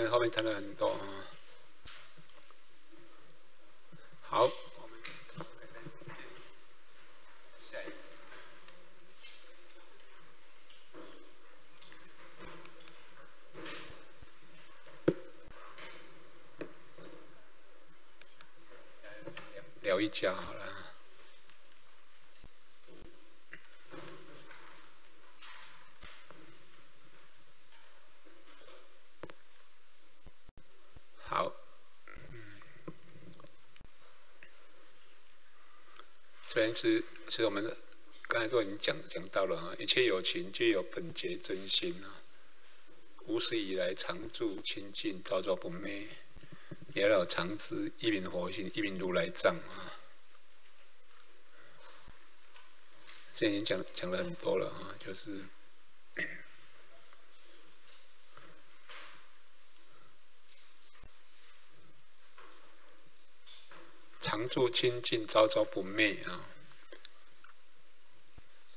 这后面谈了很多啊。好，我们聊一家好了。好，虽然是是我们刚才都已经讲讲到了啊，一切有情皆有本觉真心啊，无始以来常住清净，朝朝不灭。也了常知一名佛性，一名如来藏啊。这已经讲讲了很多了啊，就是常住清净，朝朝不灭啊。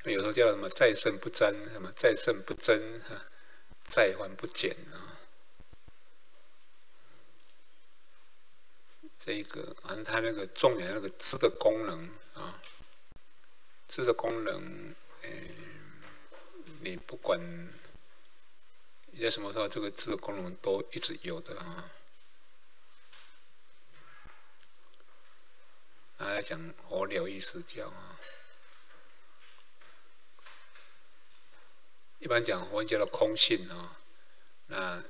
有时候叫什么再胜不增，什么再胜不增，再还不减啊。这个反正它那个重点那个字的功能啊，字的功能，嗯，你不管你在什么时候，这个字的功能都一直有的啊。来讲我了意思教啊，一般讲我叫做空性啊，那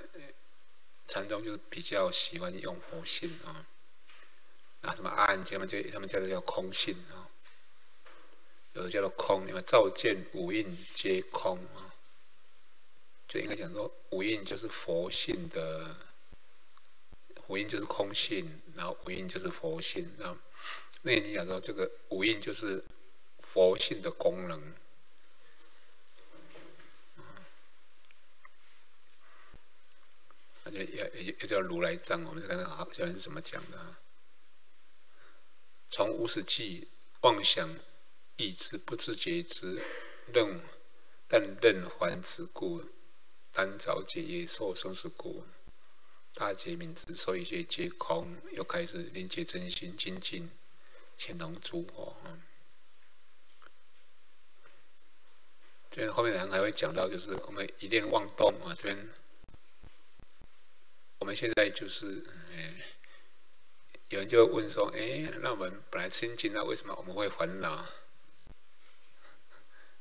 禅宗就比较喜欢用佛性啊。啊，什么暗，他们就他们叫做叫空性啊，有的叫做空，因为照见五蕴皆空啊，就应该讲说五蕴就是佛性的，五蕴就是空性，然后五蕴就是佛性，啊那你讲说这个五蕴就是佛性的功能，那就也也也叫如来藏，我们看看好像是怎么讲的啊。从无始际妄想意之不自觉之，任但任还之故，单早解业受生死故，大解明之，所以一切皆空。又开始连接真心精进，乾隆诸佛。这边后面人还会讲到，就是我们一念妄动啊，这边们现在就是哎。有人就问说：“哎，那我们本来清净，那为什么我们会烦恼？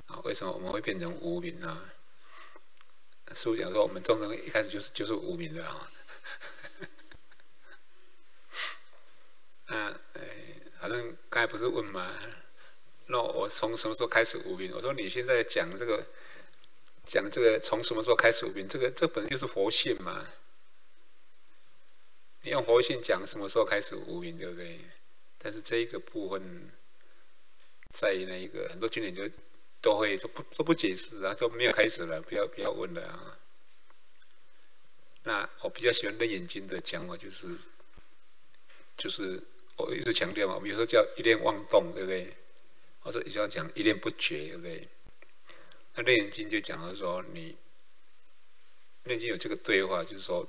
啊，为什么我们会变成无名呢？”书讲说，我们众生一开始就是就是无名的啊。啊，哎，反正刚才不是问吗？那我从什么时候开始无名？我说你现在讲这个，讲这个从什么时候开始无名？这个这本就是佛性嘛。你用佛性讲什么时候开始无名，对不对？但是这一个部分，在那一个很多经典就都会都不都不解释啊，就没有开始了，不要不要问了啊。那我比较喜欢的眼睛的讲法就是，就是我一直强调嘛，我们有时候叫一念妄动，对不对？我说你要讲一念不绝，对不对？那楞眼睛就讲了说，你楞严经有这个对话，就是说。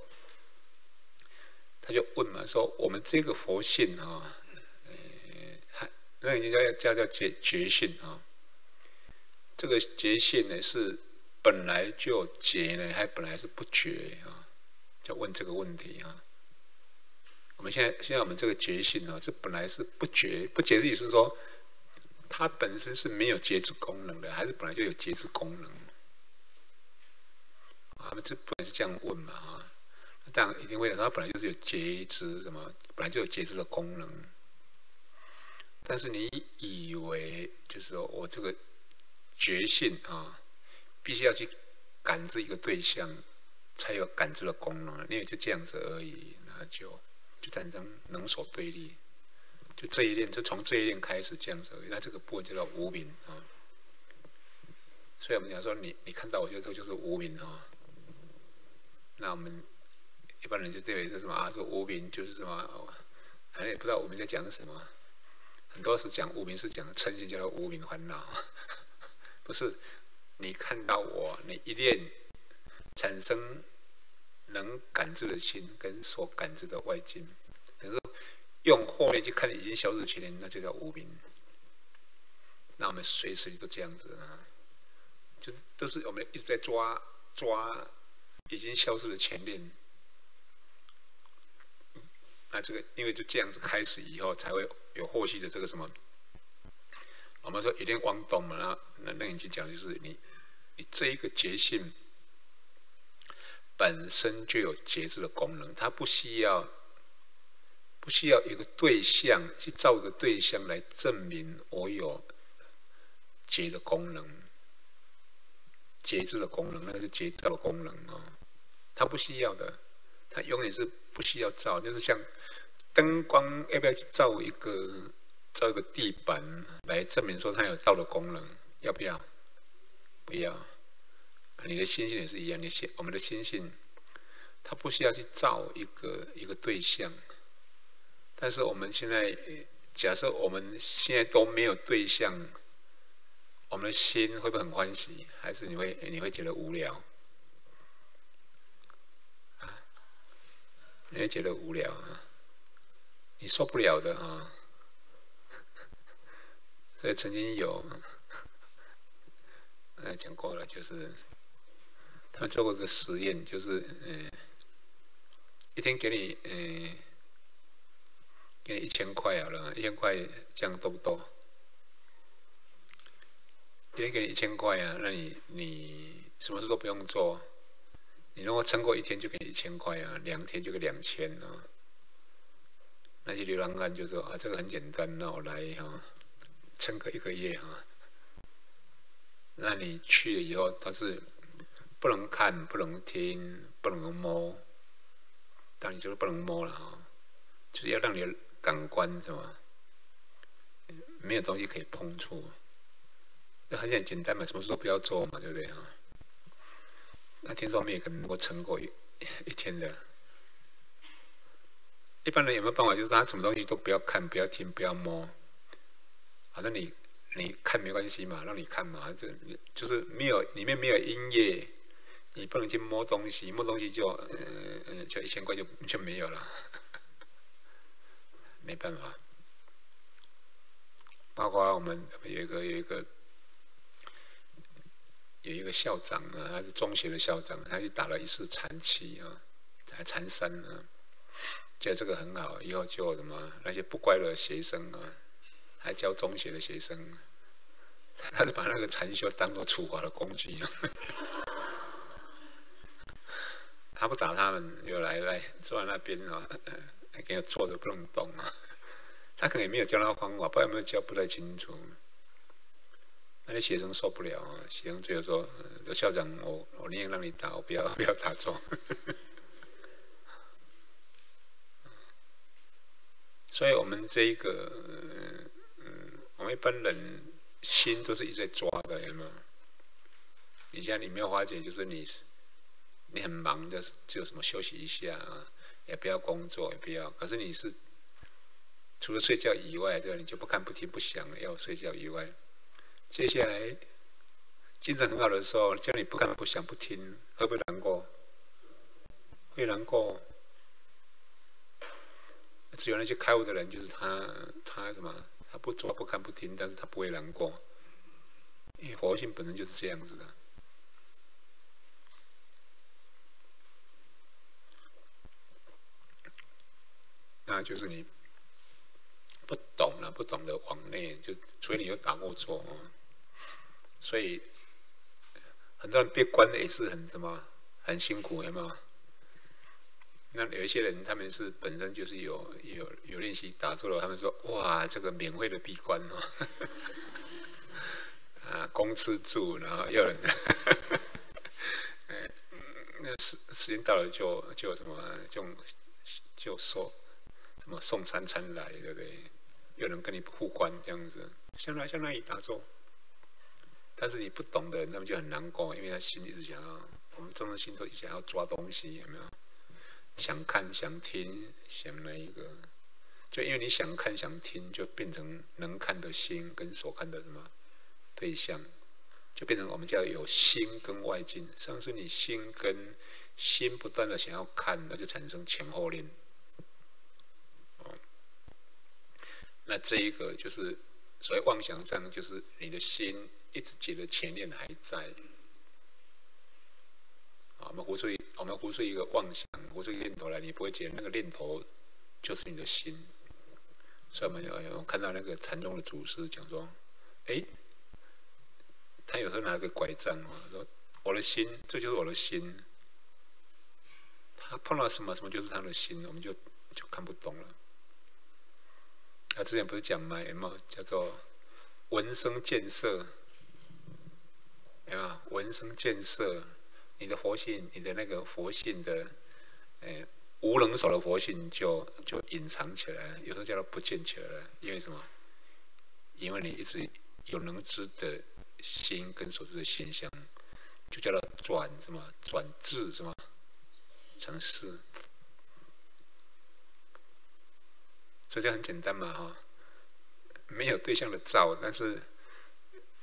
就问嘛，说我们这个佛性啊，呃，那人家叫叫叫觉觉性啊，这个觉性呢是本来就觉呢，还本来是不觉啊？就问这个问题啊。我们现在现在我们这个觉性啊，这本来是不觉，不觉的意思是说，它本身是没有觉知功能的，还是本来就有觉知功能？啊，这本来是这样问嘛，啊。这样一定会的，它本来就是有觉知，什么本来就有觉知的功能。但是你以为就是说我这个觉性啊，必须要去感知一个对象，才有感知的功能，因为就这样子而已，那就就产生能所对立，就这一念就从这一念开始这样子，那这个部分叫无名啊。所以我们讲说，你你看到，我觉得这个就是无名啊。那我们。一般人就认为是什么啊？说无名就是什么，反正也不知道无名在讲什么。很多时讲无名是讲嗔心，叫做无名烦恼。不是，你看到我，你一念产生能感知的心跟所感知的外境。可是用后面去看已经消失的前念，那就叫无明。那我们随时都这样子啊，就是都是我们一直在抓抓已经消失的前念。那这个因为就这样子开始以后，才会有后续的这个什么？我们说一定往东嘛，那那那已经讲就是你你这一个觉性本身就有觉知的功能，它不需要不需要一个对象去造个对象来证明我有觉的功能，觉知的功能，那个是觉照的功能哦，它不需要的，它永远是不需要照，就是像灯光要不要去照一个？照一个地板来证明说它有道的功能，要不要？不要。你的心性也是一样，你心我们的心性，它不需要去照一个一个对象。但是我们现在假设我们现在都没有对象，我们的心会不会很欢喜？还是你会你会觉得无聊？你会觉得无聊啊？你受不了的啊？所以曾经有，呃，讲过了，就是他做过一个实验，就是嗯，一天给你嗯，给你一千块好了，一千块这样多不多？一天给你一千块啊，那你你什么事都不用做，你如果撑过一天就给你一千块啊，两天就给两千啊。那些流浪汉就说啊，这个很简单，那我来哈。撑个一个月哈，那你去了以后，他是不能看、不能听、不能摸，当然就是不能摸了哈，就是要让你感官是吧？没有东西可以碰触，那很简简单嘛，什么事都不要做嘛，对不对哈？那听说没有可能够撑过一 一天的，一般人有没有办法？就是他什么东西都不要看、不要听、不要摸。反正你你看没关系嘛，让你看嘛，这就是没有里面没有音乐，你不能去摸东西，摸东西就嗯嗯，就一千块就就没有了，没办法。包括我们有一个有一个有一个校长啊，他是中学的校长，他去打了一次残期啊，还残三啊，觉得这个很好，以后就什么那些不乖的学生啊。还教中学的学生，他是把那个禅修当做处罚的工具啊 他不打他们，就来来坐在那边啊，还给他坐着不能动啊。他可能也没有教他方法，不知道有没有教不太清楚。那学生受不了啊，学生最后说：“校长，我我宁愿让你打，我不要不要打坐。”所以，我们这一个。嗯我们一般人心都是一直在抓的，有没有？你像你没有发觉，就是你，你很忙，就是就什么休息一下啊，也不要工作，也不要。可是你是除了睡觉以外，对吧？你就不看不听不想要睡觉以外，接下来精神很好的时候，叫你不看不想不听，会不会难过？会难过。只有那些开悟的人，就是他，他什么？他不做不看不听，但是他不会难过，因为佛性本身就是这样子的。那就是你不懂了，不懂得往内，就所以你有打过坐，所以很多人被关的也是很什么很辛苦，有没有？那有一些人，他们是本身就是有有有练习打坐的，他们说：“哇，这个免费的闭关哦，啊，公吃住，然后有人，哎，那时时间到了就就什么就就说什么送三餐来，对不对？有人跟你互关这样子，相当相当于打坐。但是你不懂的人，他们就很难过，因为他心一直想要，我们中的心都想要抓东西，有没有？”想看想听想那一个，就因为你想看想听，就变成能看的心跟所看的什么对象，就变成我们叫有心跟外境。上次你心跟心不断的想要看，那就产生前后链。哦，那这一个就是所谓妄想症，就是你的心一直觉得前念还在。啊，我们活出一，我们活出一个妄想，活出一个念头来，你不会觉得那个念头就是你的心。所以我们有看到那个禅宗的祖师讲说，哎，他有时候拿个拐杖嘛，说我的心，这就是我的心。他碰到什么什么就是他的心，我们就就看不懂了。他之前不是讲吗？有没有叫做闻声见色？有没有闻声见色？你的佛性，你的那个佛性的，哎，无能手的佛性就就隐藏起来，有时候叫它不见起来了。因为什么？因为你一直有能知的心跟所知的现象，就叫它转什么？转智什么？成事。所以这很简单嘛，哈，没有对象的照，但是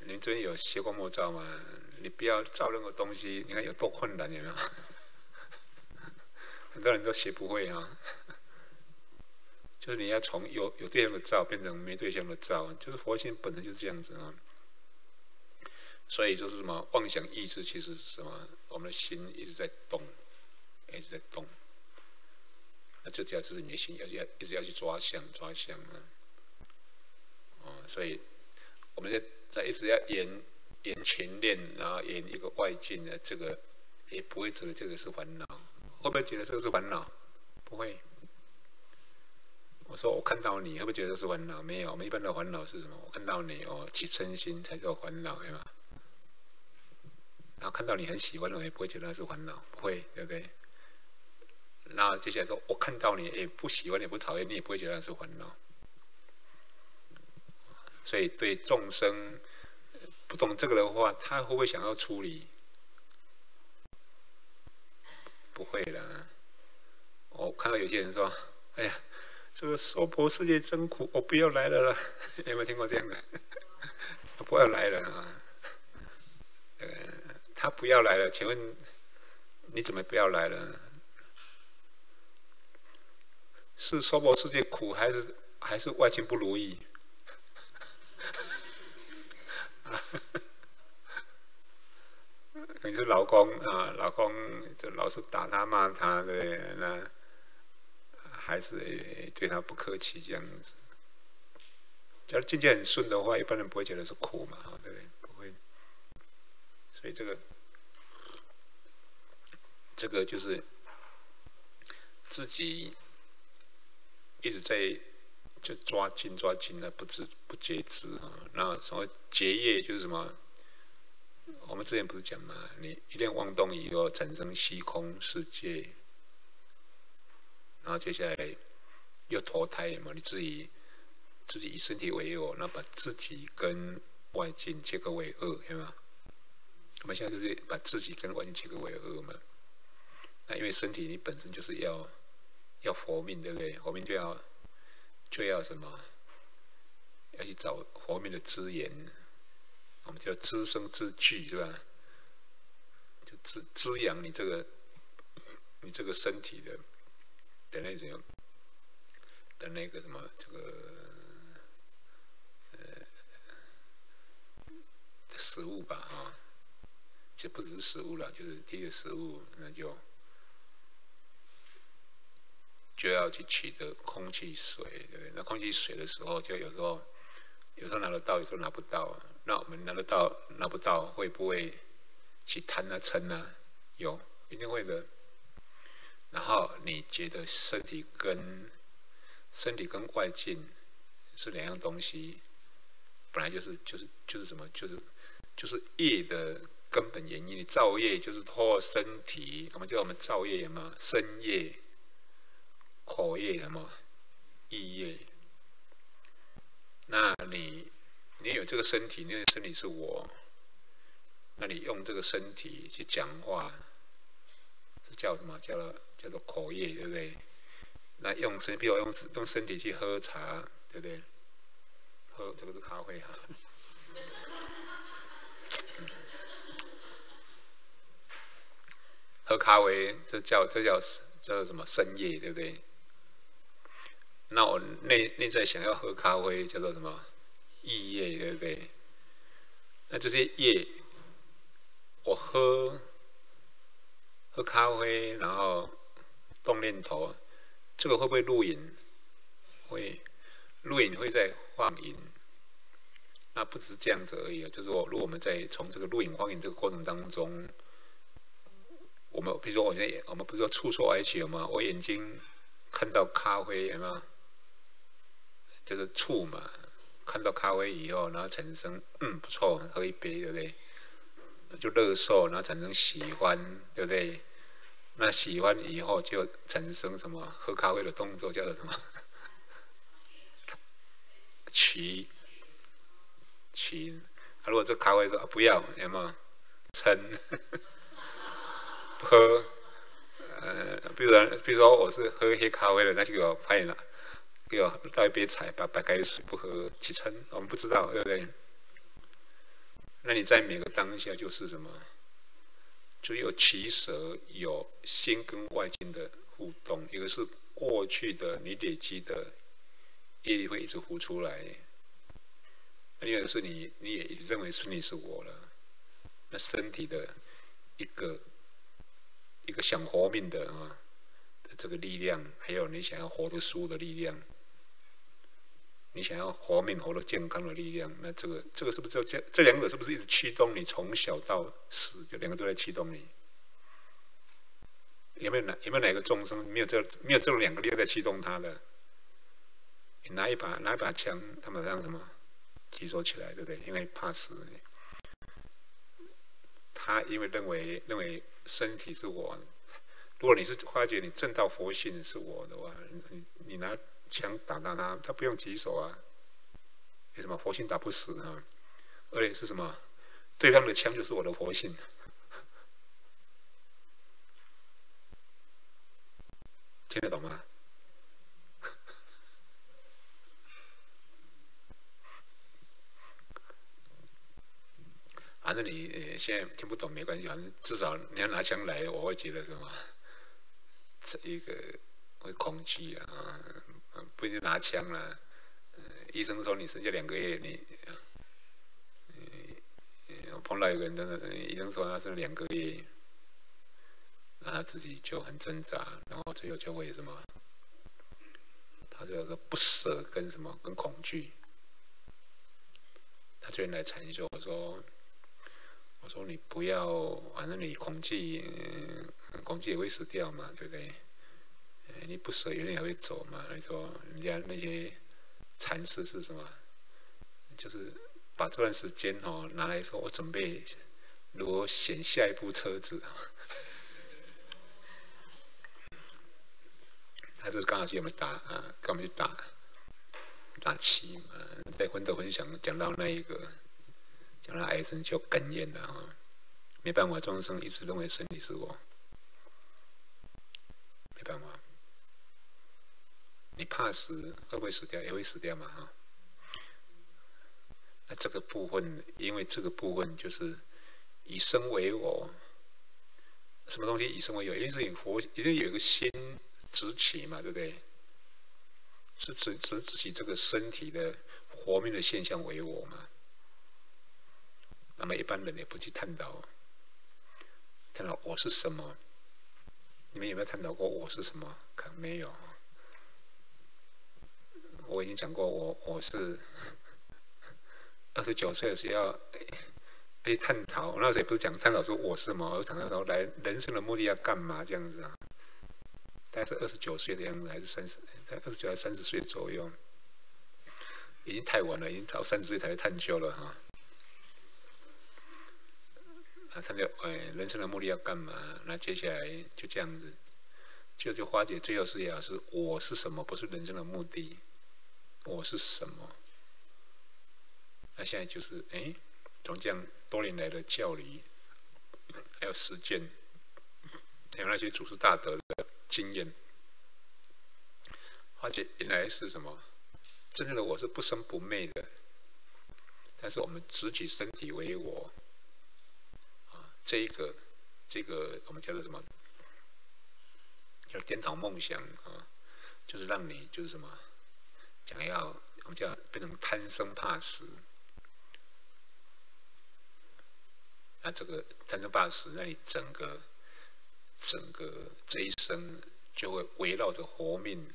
你这边有学过墨照吗？你不要造任何东西，你看有多困难，有没有？很多人都学不会啊。就是你要从有有对象的造变成没对象的造，就是佛性本身就是这样子啊。所以就是什么妄想意志，其实是什么？我们的心一直在动，一直在动。那就只要就是你的心要要一直要去抓相抓相啊。哦，所以我们在在一直要演。演前念，然后演一个外境的，这个也不会觉得这个是烦恼，会不会觉得这个是烦恼？不会。我说我看到你，会不会觉得是烦恼？没有，我们一般的烦恼是什么？我看到你哦，起嗔心才叫烦恼，对吧？然后看到你很喜欢我，也不会觉得是烦恼，不会，对不对？那接下来说，我看到你也不喜欢，也不讨厌，你也不会觉得是烦恼。所以对众生。不懂这个的话，他会不会想要处理？不会的。我看到有些人说：“哎呀，这个娑婆世界真苦，我不要来了了。”有没有听过这样的？不要来了啊！呃，他不要来了，请问你怎么不要来了？是娑婆世界苦，还是还是外境不如意？你是老公啊，老公就老是打他骂他，对那孩子对他不客气这样子。假如境界很顺的话，一般人不会觉得是苦嘛，对不对？不会。所以这个这个就是自己一直在。就抓紧抓紧的，不知不觉知啊。那什么结业就是什么？我们之前不是讲嘛？你一念妄动以后产生虚空世界，然后接下来又投胎嘛？你自己自己以身体为我，那把自己跟外境切割为二，对吗？我们现在就是把自己跟外境切割为二嘛。那因为身体你本身就是要要活命，对不对？活命就要。就要什么？要去找佛命的资源，我们叫滋生之具，是吧？就滋滋养你这个你这个身体的的那种的那个什么这个呃食物吧，啊，就不只是食物了，就是第一食物，那就。就要去取得空气、水，对不对？那空气、水的时候，就有时候有时候拿得到，有时候拿不到。那我们拿得到、拿不到，会不会去贪啊、嗔啊？有，一定会的。然后你觉得身体跟身体跟外境是两样东西，本来就是就是就是什么？就是就是业的根本原因。你造业就是拖身体，我们叫我们造业嘛，身业。口业什么意业？那你你有这个身体，那个身体是我，那你用这个身体去讲话，这叫什么？叫叫做口业，对不对？那用身，比如用用身体去喝茶，对不对？喝这个是咖啡哈。喝咖啡，这叫这叫叫什么深夜，对不对？那我内内在想要喝咖啡，叫做什么意业，对不对？那这些业，我喝喝咖啡，然后动念头，这个会不会录影？会，录影会在放影。那不只是这样子而已啊，就是说，如果我们在从这个录影放映这个过程当中，我们比如说我现在我们不是说触说而起了吗？我眼睛看到咖啡，有没有？就是触嘛，看到咖啡以后，然后产生嗯不错，喝一杯，对不对？就乐受，然后产生喜欢，对不对？那喜欢以后就产生什么？喝咖啡的动作叫做什么？取。亲，他如果这咖啡说不要，有没有？撑，喝，呃，比如说，比如说我是喝黑咖啡的，那就给我拍了，给我倒一杯茶，把白开水不喝，起撑，我们不知道，对不对？那你在每个当下就是什么？就有起舍，有心跟外境的互动，一个是过去的你累积的业力会一直呼出来。另外是你，你也认为是你是我了，那身体的一个一个想活命的啊的这个力量，还有你想要活得舒的力量，你想要活命活的健康的力量，那这个这个是不是这这两者是不是一直驱动你从小到死，就两个都在驱动你？有没有哪有没有哪个众生没有这没有这两个力量在驱动他的？你拿一把拿一把枪，他们让什么？提说起来，对不对？因为怕死，他因为认为认为身体是我。如果你是发觉你正道佛性是我的话，你你拿枪打到他，他不用举手啊。为什么佛性打不死啊？而且是什么？对方的枪就是我的佛性。听得懂吗？反正你现在听不懂没关系，反正至少你要拿枪来，我会觉得什么，这一个会恐惧啊，不一定拿枪了。医生说你剩下两个月，你，我碰到一个人，真的，医生说他剩两个月，那他自己就很挣扎，然后最后就会什么，他就有个不舍跟什么跟恐惧，他最近来禅修，我说。我说你不要，反正你恐惧，恐惧也会死掉嘛，对不对？你不舍，有人也会走嘛。你说人家那些禅师是什么？就是把这段时间哦拿来说，我准备如果选下一部车子，他是刚好去我们打啊，跟我们去打打气嘛，在分头分享讲到那一个。讲到癌症就哽咽了哈，没办法，众生一直认为身体是我，没办法。你怕死会不会死掉？也会死掉嘛哈。那这个部分，因为这个部分就是以身为我，什么东西以身为我？一定是以佛，一定有一个心执起嘛，对不对？是指指自己这个身体的活命的现象为我嘛？那么一般人也不去探讨，探讨我是什么？你们有没有探讨过我是什么？可能没有。我已经讲过，我我是二十九岁的时候被探讨，那时候也不是讲探讨说我是什么，而是谈到说来人生的目的要干嘛这样子啊？大概是二十九岁的样子，还是三十？在二十九还是三十岁左右？已经太晚了，已经到三十岁才探究了哈。他就哎，人生的目的要干嘛？那接下来就这样子，就就化解最后是要是我是什么？不是人生的目的，我是什么？那现在就是哎，从这样多年来的教理，还有实践，还有那些祖师大德的经验，化解原来是什么？真正的我是不生不灭的，但是我们执起身体为我。啊这一个，这个我们叫做什么？叫颠倒梦想啊，就是让你就是什么，想要我们叫变成贪生怕死。那这个贪生怕死，那你整个整个这一生就会围绕着活命、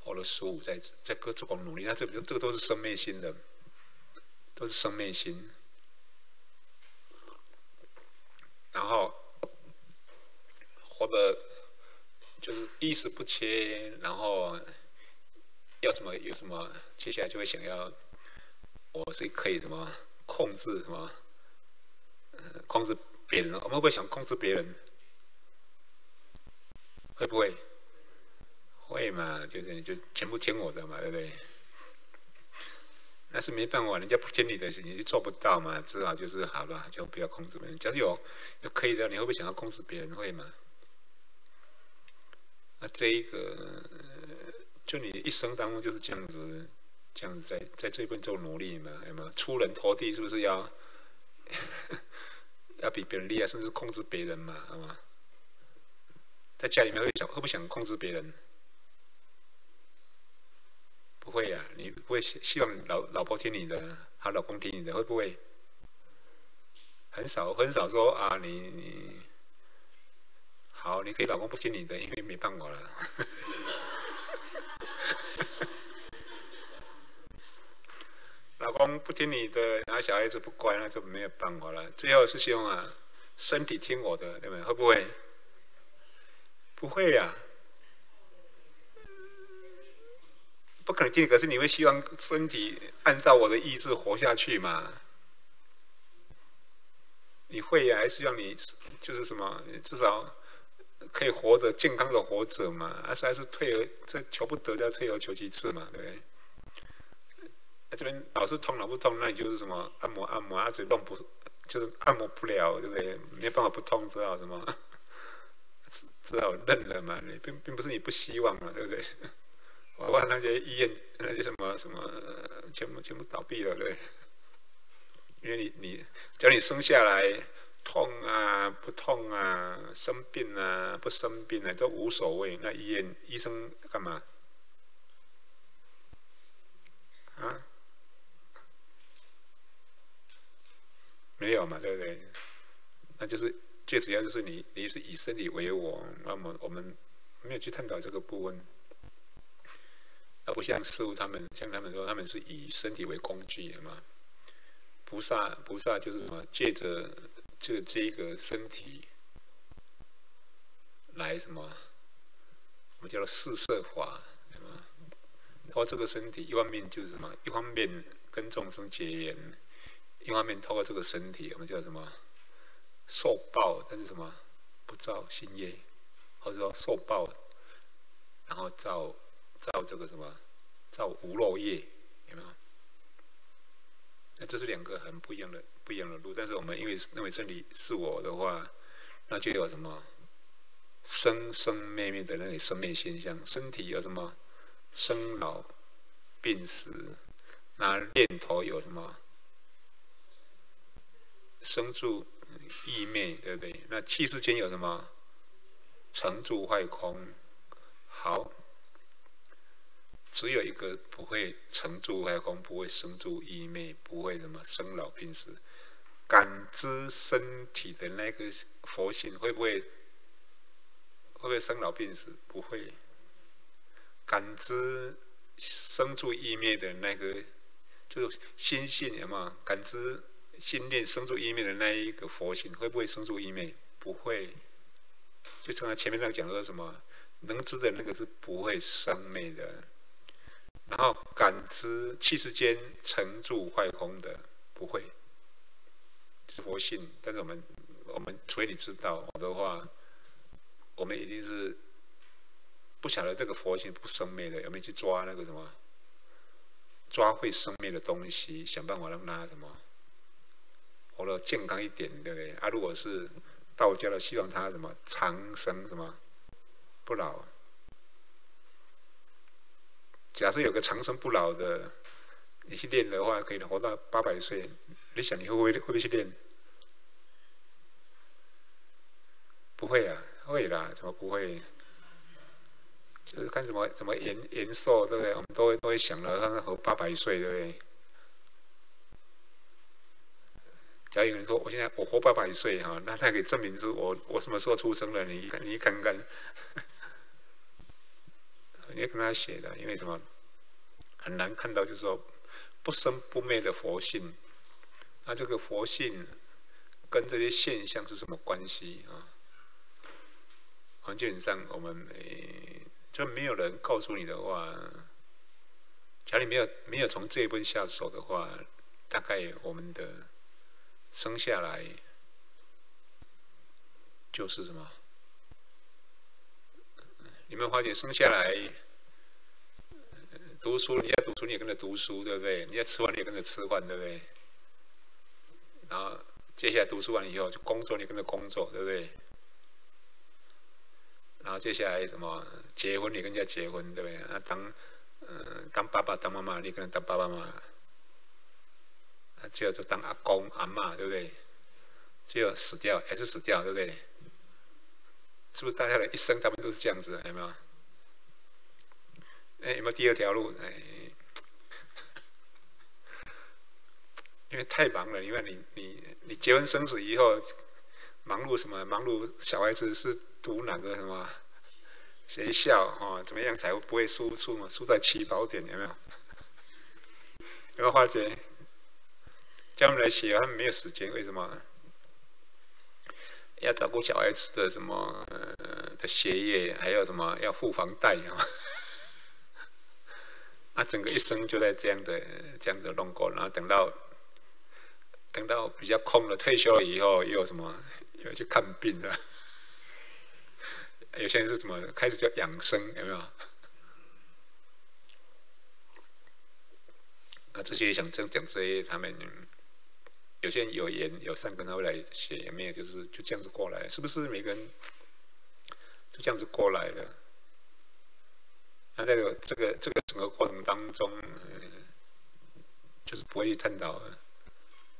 活了十五，在在各种努力。那这个这个都是生灭心的，都是生灭心。然后活的，就是意识不缺，然后要什么有什么，接下来就会想要，我是可以什么控制什么。控制别人，我们会不会想控制别人？会不会？会嘛？就是就全部听我的嘛，对不对？那是没办法，人家不听你的，你就做不到嘛。至少就是好了，就不要控制别人。假如有有可以的，你会不会想要控制别人？会吗？那这一个，就你一生当中就是这样子，这样子在在这边做努力嘛，有没有？出人头地是不是要？要比别人厉害，甚至控制别人嘛，好吗？在家里面会想，会不想控制别人？不会呀，你不会希望老老婆听你的，好老公听你的，会不会？很少很少说啊，你你好，你可以老公不听你的，因为没办法了。老公不听你的，然后小孩子不乖，那就没有办法了。最后师兄啊，身体听我的，对不对？会不会？不会呀，不可能听。可是你会希望身体按照我的意志活下去吗？你会呀，还是希望你就是什么，至少可以活着健康的活着嘛？还是还是退而这求不得，要退而求其次嘛？对不对？这边老是痛，老不痛，那你就是什么按摩按摩，而且弄不，就是按摩不了，对不对？没办法不痛，只好什么，只好认了嘛。你并并不是你不希望嘛，对不对？我看那些医院那些什么什么，全部全部倒闭了，对。因为你你，叫你生下来痛啊不痛啊，生病啊不生病啊都无所谓，那医院医生干嘛？啊？没有嘛，对不对？那就是最主要就是你，你是以身体为我，那么我们没有去探讨这个部分，而不像师傅他们，像他们说他们是以身体为工具嘛。菩萨，菩萨就是什么？借着这这个身体来什么？我们叫做四摄法，对吗？他这个身体，一方面就是什么？一方面跟众生结缘。一方面透过这个身体，我们叫什么受报，但是什么不造新业，或者说受报，然后造造这个什么造无漏业，有没有？那这是两个很不一样的不一样的路。但是我们因为认为身体是我的话，那就有什么生生灭灭的那种生命现象。身体有什么生老病死，那念头有什么？生住异灭，对不对？那气世间有什么？成住坏空。好，只有一个不会成住坏空，不会生住异灭，不会什么生老病死。感知身体的那个佛性会不会？会不会生老病死？不会。感知生住异灭的那个，就是心性，有没有感知？心念生住意灭的那一个佛性会不会生住意灭？不会。就从他前面那讲说什么，能知的那个是不会生灭的。然后感知气世间成住坏空的不会，是佛性。但是我们我们除非你知道的话，我们一定是不晓得这个佛性不生灭的，有没有去抓那个什么，抓会生灭的东西，想办法让它什么？活得健康一点，对不对？啊，如果是道家的，希望他什么长生什么不老。假设有个长生不老的，你去练的话，可以活到八百岁。你想你会不会会不会去练？不会啊，会啦，怎么不会？就是看什么怎么延延寿，对不对？我们都会都会想了，他活八百岁，对不对？假如有人说我现在我活八百岁哈，那他可以证明出我我什么时候出生了？你你看看，你要跟他写的，因为什么很难看到，就是说不生不灭的佛性。那这个佛性跟这些现象是什么关系啊？基本上我们诶。就没有人告诉你的话，假如你没有没有从这一步下手的话，大概我们的生下来就是什么？你们发觉生下来读书，你要读书你也跟着读书，对不对？你要吃饭你也跟着吃饭，对不对？然后接下来读书完以后就工作，你跟着工作，对不对？然后接下来什么结婚，你跟人家结婚，对不对？那当嗯当爸爸当妈妈，你跟人当爸爸妈妈。那最后就当阿公阿妈，对不对？最后死掉还是死掉，对不对？是不是大家的一生他们都是这样子？有没有？哎，有没有第二条路？哎，因为太忙了，因为你你你结婚生子以后。忙碌什么？忙碌小孩子是读哪个什么学校啊？怎么样才不会输出嘛？输在起跑点有没有？有没有发觉？叫他们来写，他们没有时间，为什么？要照顾小孩子的什么的学业，还有什么要付房贷啊？啊，整个一生就在这样的这样的弄过，然后等到等到比较空了，退休了以后，又什么？又去看病的，有些人是什么开始叫养生，有没有？那这些想讲讲这些，他们有些人有缘有善根，他会来写；也没有，就是就这样子过来，是不是？每个人就这样子过来的。那这个这个这个整个过程当中，就是不会去探讨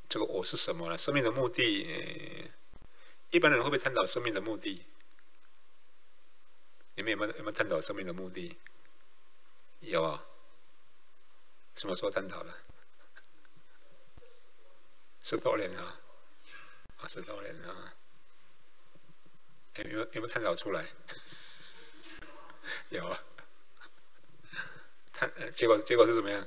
这个我是什么了，生命的目的。一般人会不会探讨生命的目的？你们有没有有没有探讨生命的目的？有啊。什么时候探讨的？十多年啊，啊，十多年啊。有没有有没有探讨出来？有啊。探结果结果是怎么样？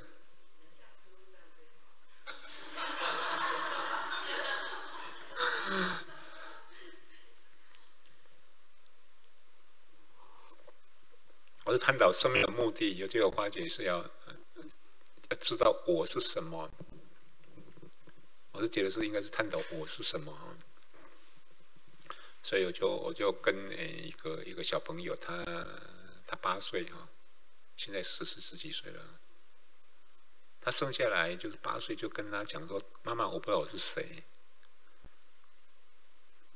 我是探讨生命的目的，有这个花姐是要要知道我是什么。我是觉得是应该是探讨我是什么，所以我就我就跟一个一个小朋友，他他八岁哈，现在十十十几岁了。他生下来就是八岁，就跟他讲说：“妈妈，我不知道我是谁。”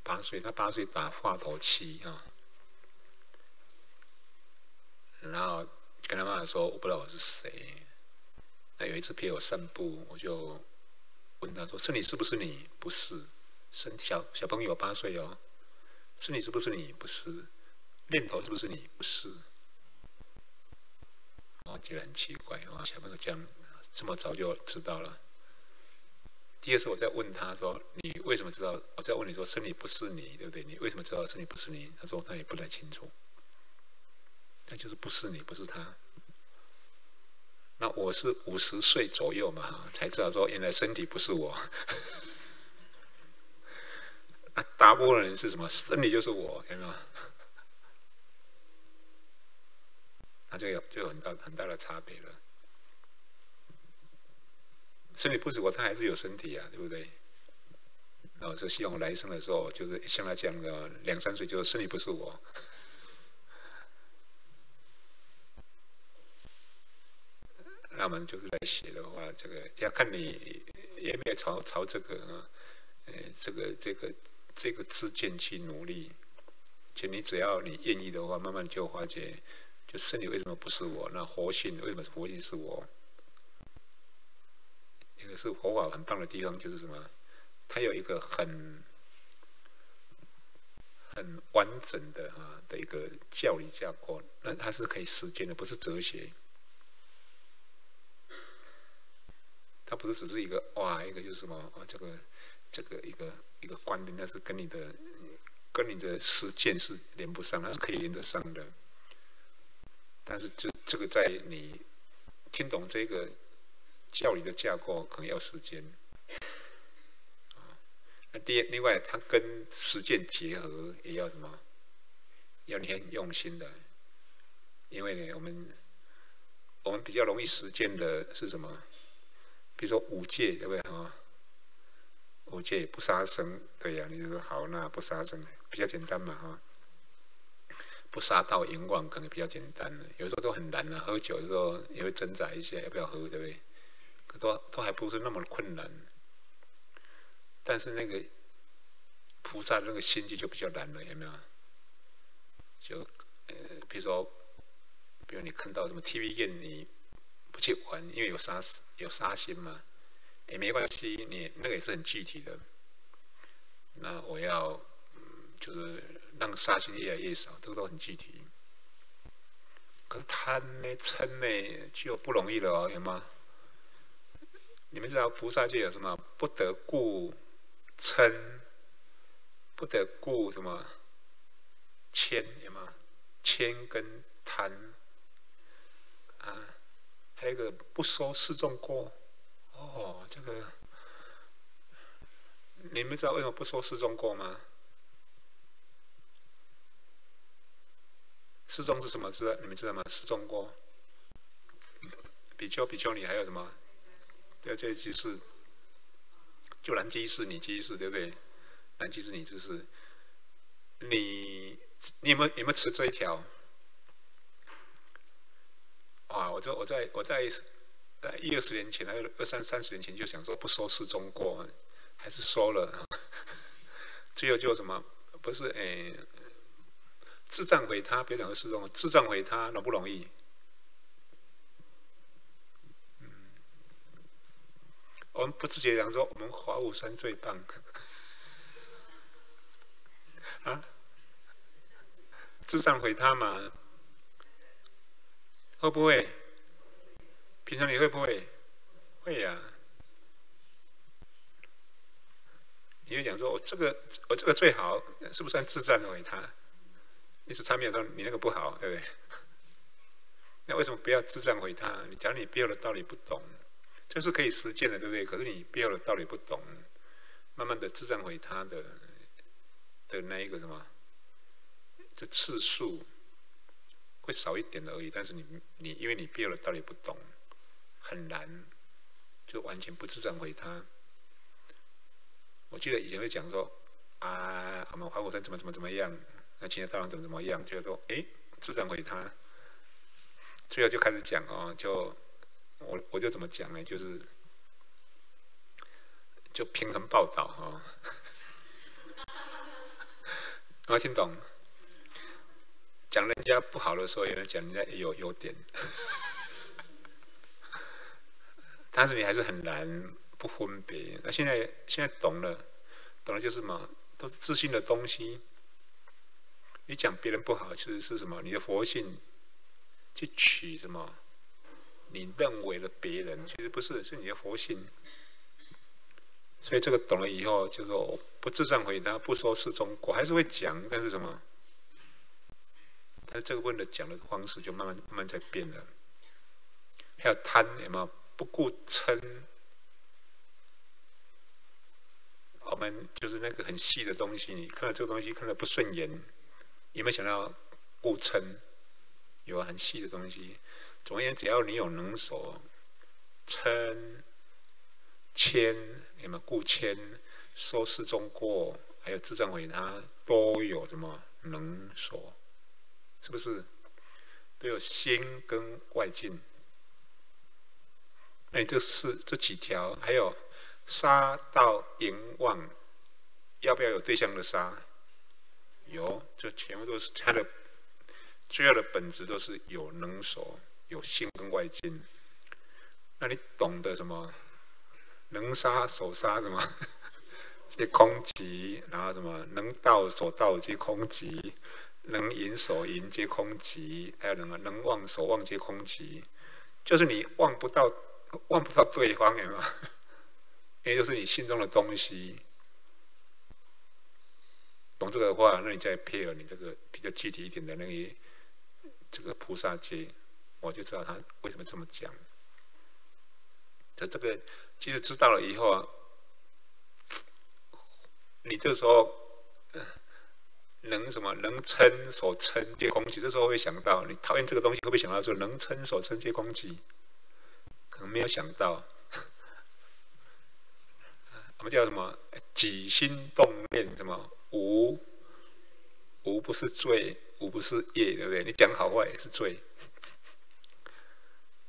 八岁，他八岁打话头期啊。然后跟他妈妈说：“我不知道我是谁。”那有一次陪我散步，我就问他说：“是你是不是你？不是，是小小朋友八岁哦，是你是不是你？不是，念头是不是你？不是。”我觉得很奇怪啊，小朋友这样这么早就知道了。第二次我再问他说：“你为什么知道？”我再问你说：“是你不是你，对不对？你为什么知道是你不是你？”他说他也不太清楚。那就是不是你，不是他。那我是五十岁左右嘛，才知道说原来身体不是我。啊，大部分人是什么？身体就是我，有没有？那就有就有很大很大的差别了。身体不是我，他还是有身体啊，对不对？那我就希望来生的时候，就是像他讲的，两三岁就是身体不是我。他们就是来写的话，这个要看你有没有朝朝这个，呃，这个这个这个之间去努力。就你只要你愿意的话，慢慢就发觉，就身体为什么不是我？那活性为什么活性是我？一个是佛法很棒的地方，就是什么？它有一个很很完整的啊的一个教理架构，那它是可以实践的，不是哲学。它不是只是一个哇，一个就是什么啊，这个这个一个一个观念，那是跟你的跟你的实践是连不上，它是可以连得上的。但是这这个在你听懂这个教理的架构，可能要时间。那第另外，它跟实践结合也要什么？要你很用心的，因为呢，我们我们比较容易实践的是什么？比如说五戒，对不对啊？五戒不杀生，对呀，你就说好，那不杀生比较简单嘛哈。不杀盗淫妄可能比较简单了，有时候都很难了。喝酒的时候也会挣扎一下，要不要喝，对不对？可都都还不是那么困难。但是那个菩萨那个心机就比较难了，有没有？就呃，比如说，比如你看到什么 TVG 你不去玩，因为有杀有杀心嘛，也没关系，你那个也是很具体的。那我要嗯，就是让杀心越来越少，这个都很具体。可是贪呢、嗔呢，就不容易了哦，有吗？你们知道菩萨就有什么不得故嗔，不得故什么谦，有吗？谦跟贪。还有一个不收示众过，哦，这个你们知道为什么不收示众过吗？示众是什么？知道？你们知道吗？示众过，比丘、比丘尼还有什么？对，这居士，就男居士、女居士，对不对？男居士、女居士，你你有没有有没有持这一条？啊！我就我在我在在一二十年前，还有二三三十年前，就想说不说失踪过，还是说了。最后就什么？不是诶，智障毁他，别讲失踪，智障毁他容不容易？嗯，我们不自觉讲说，我们华武山最棒。啊？智障毁他嘛？会不会？平常你会不会？会呀。你就讲说：“我这个，我这个最好，是不是算自赞为他？”意思他没有说你那个不好，对不对？那为什么不要自赞回他？你讲你必要的道理不懂，这是可以实践的，对不对？可是你必要的道理不懂，慢慢的自赞回他的的那一个什么，这次数。会少一点而已，但是你你因为你别的道理不懂，很难就完全不自证回他。我记得以前会讲说啊，我们华果山怎么怎么怎么样，那其他道人怎么怎么样，就说哎自证回他，最后就开始讲哦，就我我就怎么讲呢？就是就平衡报道哈，有听懂？讲人家不好的时候，也能讲人家有优点，但是你还是很难不分别。那现在现在懂了，懂了就是什么，都是自信的东西。你讲别人不好，其实是什么？你的佛性去取什么？你认为的别人，其实不是，是你的佛性。所以这个懂了以后，就说不自障回答，不说是中国，还是会讲，但是什么？那这个问的讲的方式就慢慢慢慢在变了。还有贪有没有不顾嗔？我们就是那个很细的东西，你看到这个东西看到不顺眼，有没有想到顾嗔？有很细的东西。总而言之，只要你有能所，嗔、谦有没有顾谦？说事中过，还有自证回他都有什么能所？是不是都有心跟外境？哎，这是这几条，还有杀到淫妄，要不要有对象的杀？有，这全部都是它的最要的本质，都是有能所，有心跟外境。那你懂得什么？能杀手杀什么？皆空集，然后什么能到所道皆空集，能淫所淫皆空寂，还有什么能忘所忘皆空寂，就是你忘不到，忘不到对方，有没有？因为就是你心中的东西。懂这个的话，那你再配合你这个比较具体一点的那个这个菩萨戒，我就知道他为什么这么讲。就这个，其实知道了以后啊，你这时候能什么？能称所称皆空寂。这时候会想到，你讨厌这个东西，会不会想到说能称所称皆空寂？可能没有想到。我们叫什么？起心动念什么？无无不是罪，无不是业，对不对？你讲好话也是罪。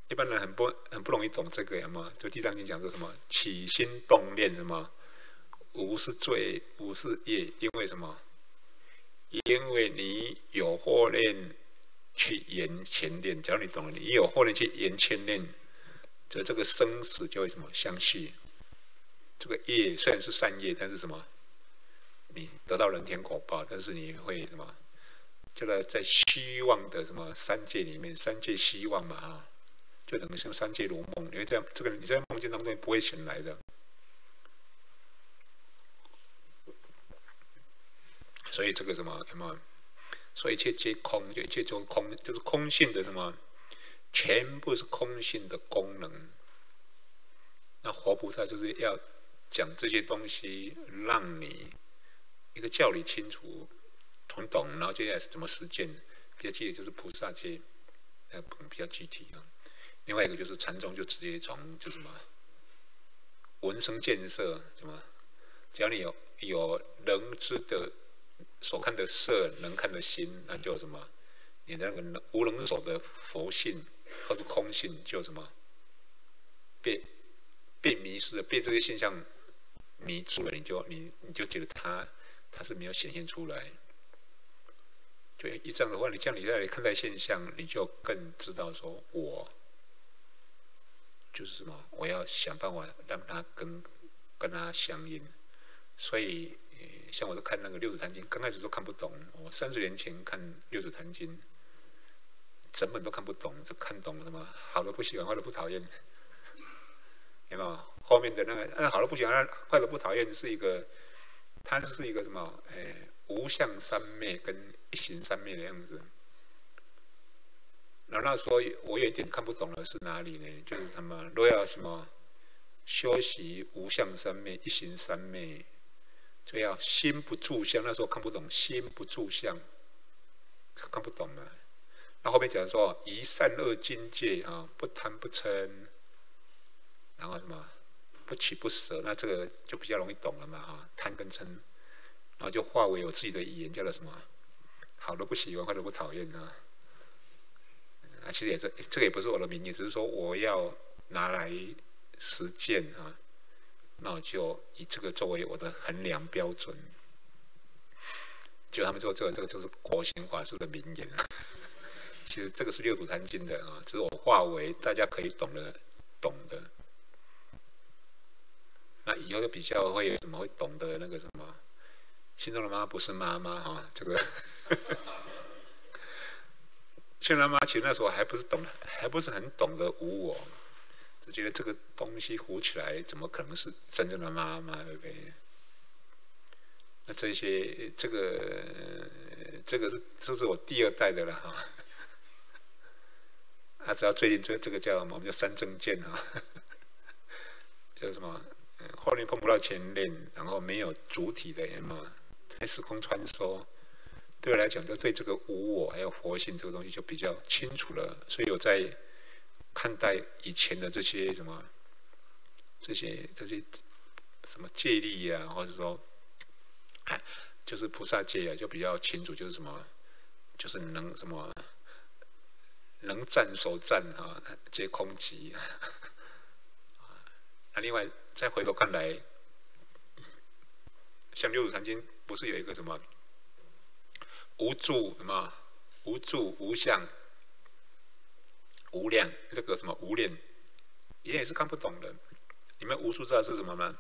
一般人很不很不容易懂这个，有吗？就地藏经讲说什么起心动念什么，无是罪，无是业，因为什么？因为你有惑念去延前念，只要你懂了，你有惑念去延前念，则这个生死就会什么相续。这个业虽然是善业，但是什么？你得到人天果报，但是你会什么？这个在希望的什么三界里面，三界希望嘛哈，就等于像三界如梦。因为这样，这个你在梦境当中不会醒来的。所以这个什么什么，所以一切皆空，就一切就空，就是空性的什么，全部是空性的功能。那活菩萨就是要讲这些东西，让你。一个教理清楚、同懂，然后接下来是怎么实践？比较具体就是菩萨戒，呃，比较具体啊。另外一个就是禅宗，就直接从就什么闻声见色，什么只要你有有能知的所看的色，能看的心，那就什么你那个无能所的佛性或者空性，就什么被被迷失了，被这些现象迷住了，你就你你就觉得他。它是没有显现出来，就一这样的话，你这样你在看待现象，你就更知道说，我就是什么，我要想办法让它跟跟它相应。所以，像我都看那个《六祖坛经》，刚开始都看不懂。我三十年前看《六祖坛经》，整本都看不懂，就看懂什么好的不喜欢，坏的不讨厌，有没有？后面的那个，那，好的不喜欢，坏的不讨厌，是一个。它就是一个什么？哎，无相三昧跟一行三昧的样子。那那时候我有一点看不懂的是哪里呢？就是什么若要什么修习无相三昧、一行三昧，就要心不住相。那时候看不懂，心不住相，看不懂嘛。那后面讲说，一善恶境界啊，不贪不嗔，然后什么？不取不舍，那这个就比较容易懂了嘛，哈，贪跟嗔，然后就化为我自己的语言，叫做什么？好的不喜欢，坏的不讨厌啊。啊，其实也是，这个也不是我的名义，只是说我要拿来实践啊。那我就以这个作为我的衡量标准。就他们说这个这个就是国兴法师的名言。其实这个是六祖坛经的啊，只是我化为大家可以懂的懂的。那以后就比较会有什么会懂得那个什么，心中的妈不是妈妈哈，这个，现在妈其实那时候还不是懂，还不是很懂得无我，只觉得这个东西糊起来怎么可能是真正的妈妈对不对？那这些这个这个是这是我第二代的了哈，啊，只要最近这这个叫什么？我们叫三正见啊，叫什么？后面碰不到前面，然后没有主体的人嘛，在时空穿梭，对我来讲，就对这个无我还有佛性这个东西就比较清楚了。所以我在看待以前的这些什么，这些这些什么戒力呀，或者说，就是菩萨戒啊，就比较清楚，就是什么，就是能什么，能战守战啊，皆空寂。那另外再回头看来，像六祖坛经不是有一个什么无住什么无住无相无量这个什么无量，也也是看不懂的。你们无住知道是什么吗？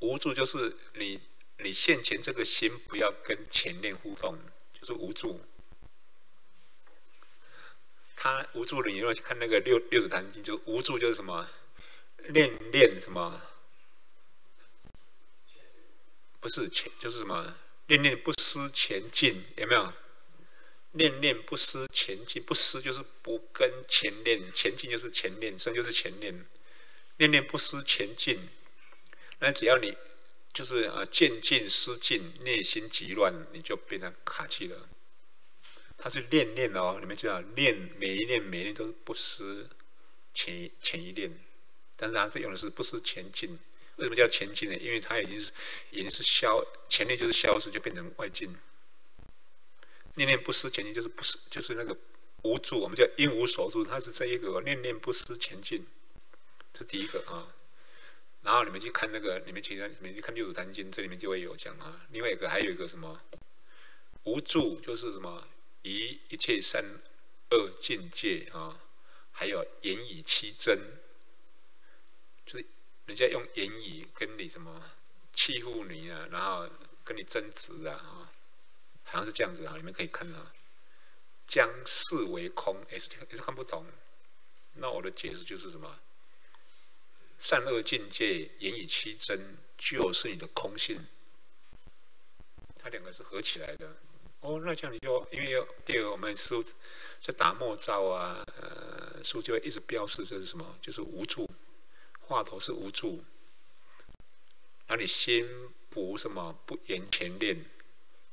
无助就是你你现前这个心不要跟前念互动，就是无助。他无助的，你要去看那个六六祖坛经，就无助就是什么，念念什么，不是前就是什么，念念不思前进，有没有？念念不思前进，不思就是不跟前念，前进就是前念，生就是前念，念念不思前进。那只要你就是啊渐进失进，内心急乱，你就变成卡气了。它是念念哦，你们知道念每一念每一念都是不思前前一念，但是它这用的是不思前进。为什么叫前进呢？因为它已经是已经是消前念就是消失，就变成外进。念念不思前进，就是不思，就是那个无助，我们叫因无所住，它是这一个念念不思前进，这第一个啊。然后你们去看那个，你们其他你们去看《六祖坛经》，这里面就会有讲啊。另外一个还有一个什么无助，就是什么以一切三恶境界啊，还有言语欺真，就是人家用言语跟你什么欺负你啊，然后跟你争执啊啊。好像是这样子啊，你们可以看啊，将视为空，也是也是看不懂。那我的解释就是什么？善恶境界，言语欺真，就是你的空性。它两个是合起来的。哦，那这样你就因为第二我们书在打墨照啊，呃，书就会一直标示这是什么？就是无助，话头是无助。那你心不什么不言前念？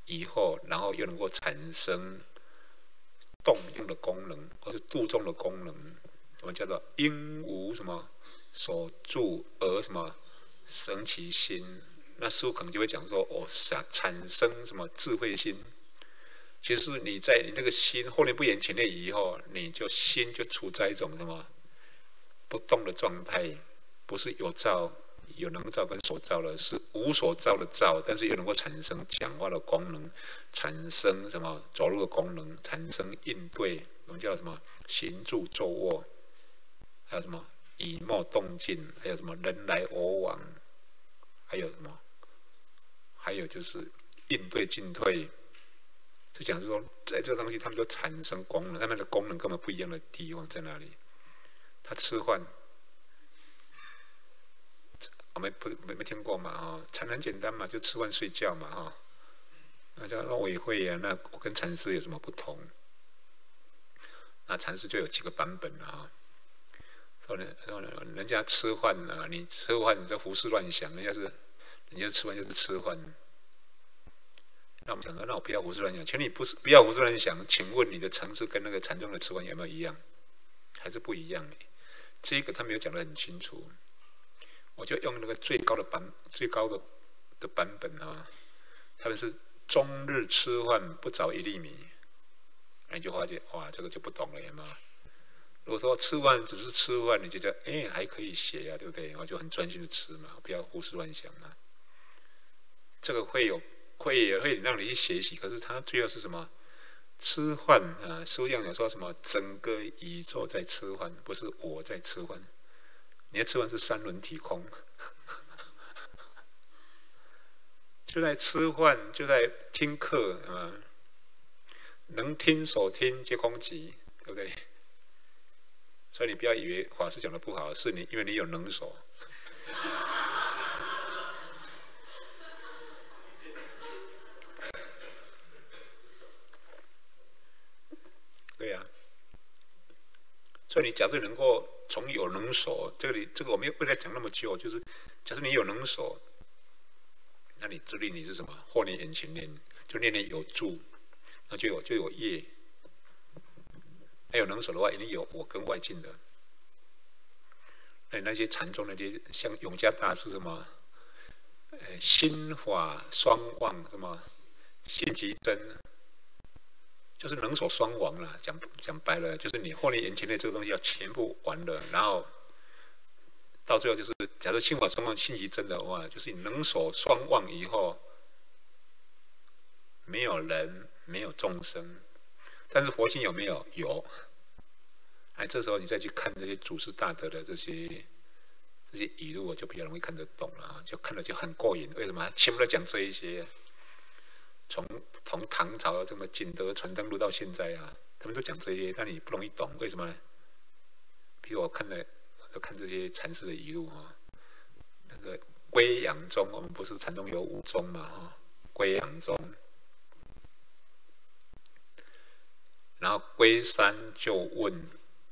以后，然后又能够产生动用的功能，或者度众的功能，我们叫做因无什么所住而什么生其心。那师傅可能就会讲说，哦，想产生什么智慧心。其实你在你那个心后面不言前念以后，你就心就处在一种什么不动的状态，不是有造。有能造跟所造的，是无所造的造，但是又能够产生讲话的功能，产生什么走路的功能，产生应对，我们叫什么行住坐卧，还有什么以貌动静，还有什么人来我往，还有什么，还有就是应对进退，就讲是说，在这个东西，他们都产生功能，他们的功能根本不一样的地方在哪里？他吃饭。我们不没没听过嘛哈，禅很简单嘛，就吃饭睡觉嘛哈。那叫那我也会呀，那我跟禅师有什么不同？那禅师就有几个版本了哈。说呢，说呢，人家吃饭呢，你吃饭你在胡思乱想，人家是，人家吃饭就是吃饭。那我们讲说，那我不要胡思乱想，请你不是不要胡思乱想，请问你的层次跟那个禅宗的吃饭有没有一样？还是不一样的？这个他没有讲得很清楚。我就用那个最高的版，最高的的版本啊，他们是终日吃饭不着一粒米，那句话就哇，这个就不懂了嘛。如果说吃饭只是吃饭，你就觉得哎还可以写呀，对不对？我就很专心的吃嘛，不要胡思乱想嘛。这个会有会也会让你去学习，可是它最要是什么？吃饭啊，书上有说什么？整个宇宙在吃饭，不是我在吃饭。你要吃饭是三轮体空，就在吃饭，就在听课，啊，能听所听皆空寂，对不对？所以你不要以为法师讲的不好，是你因为你有能所。对呀，所以你假设能够。从有能手，这里这个我们不再讲那么久，就是假设你有能手，那你指定你是什么？或念眼前念，就念念有助，那就有就有业。还有能手的话，一定有我跟外境的。那那些禅宗那些像永嘉大师什么，呃，心法双旺什么，心即真。就是能所双亡了，讲讲白了，就是你后面眼前的这个东西要全部完了，然后到最后就是，假设心法双亡，信息真的话，就是你能所双忘以后，没有人，没有众生，但是佛性有没有？有。哎，这时候你再去看这些祖师大德的这些这些语录我就比较容易看得懂了啊，就看了就很过瘾。为什么？全部都讲这一些，从从唐朝这么景德传登录到现在啊，他们都讲这些，但你不容易懂，为什么呢？比如我看了，都看这些禅师的语录啊，那个归阳宗，我们不是禅宗有五宗嘛哈？归阳宗，然后归山就问，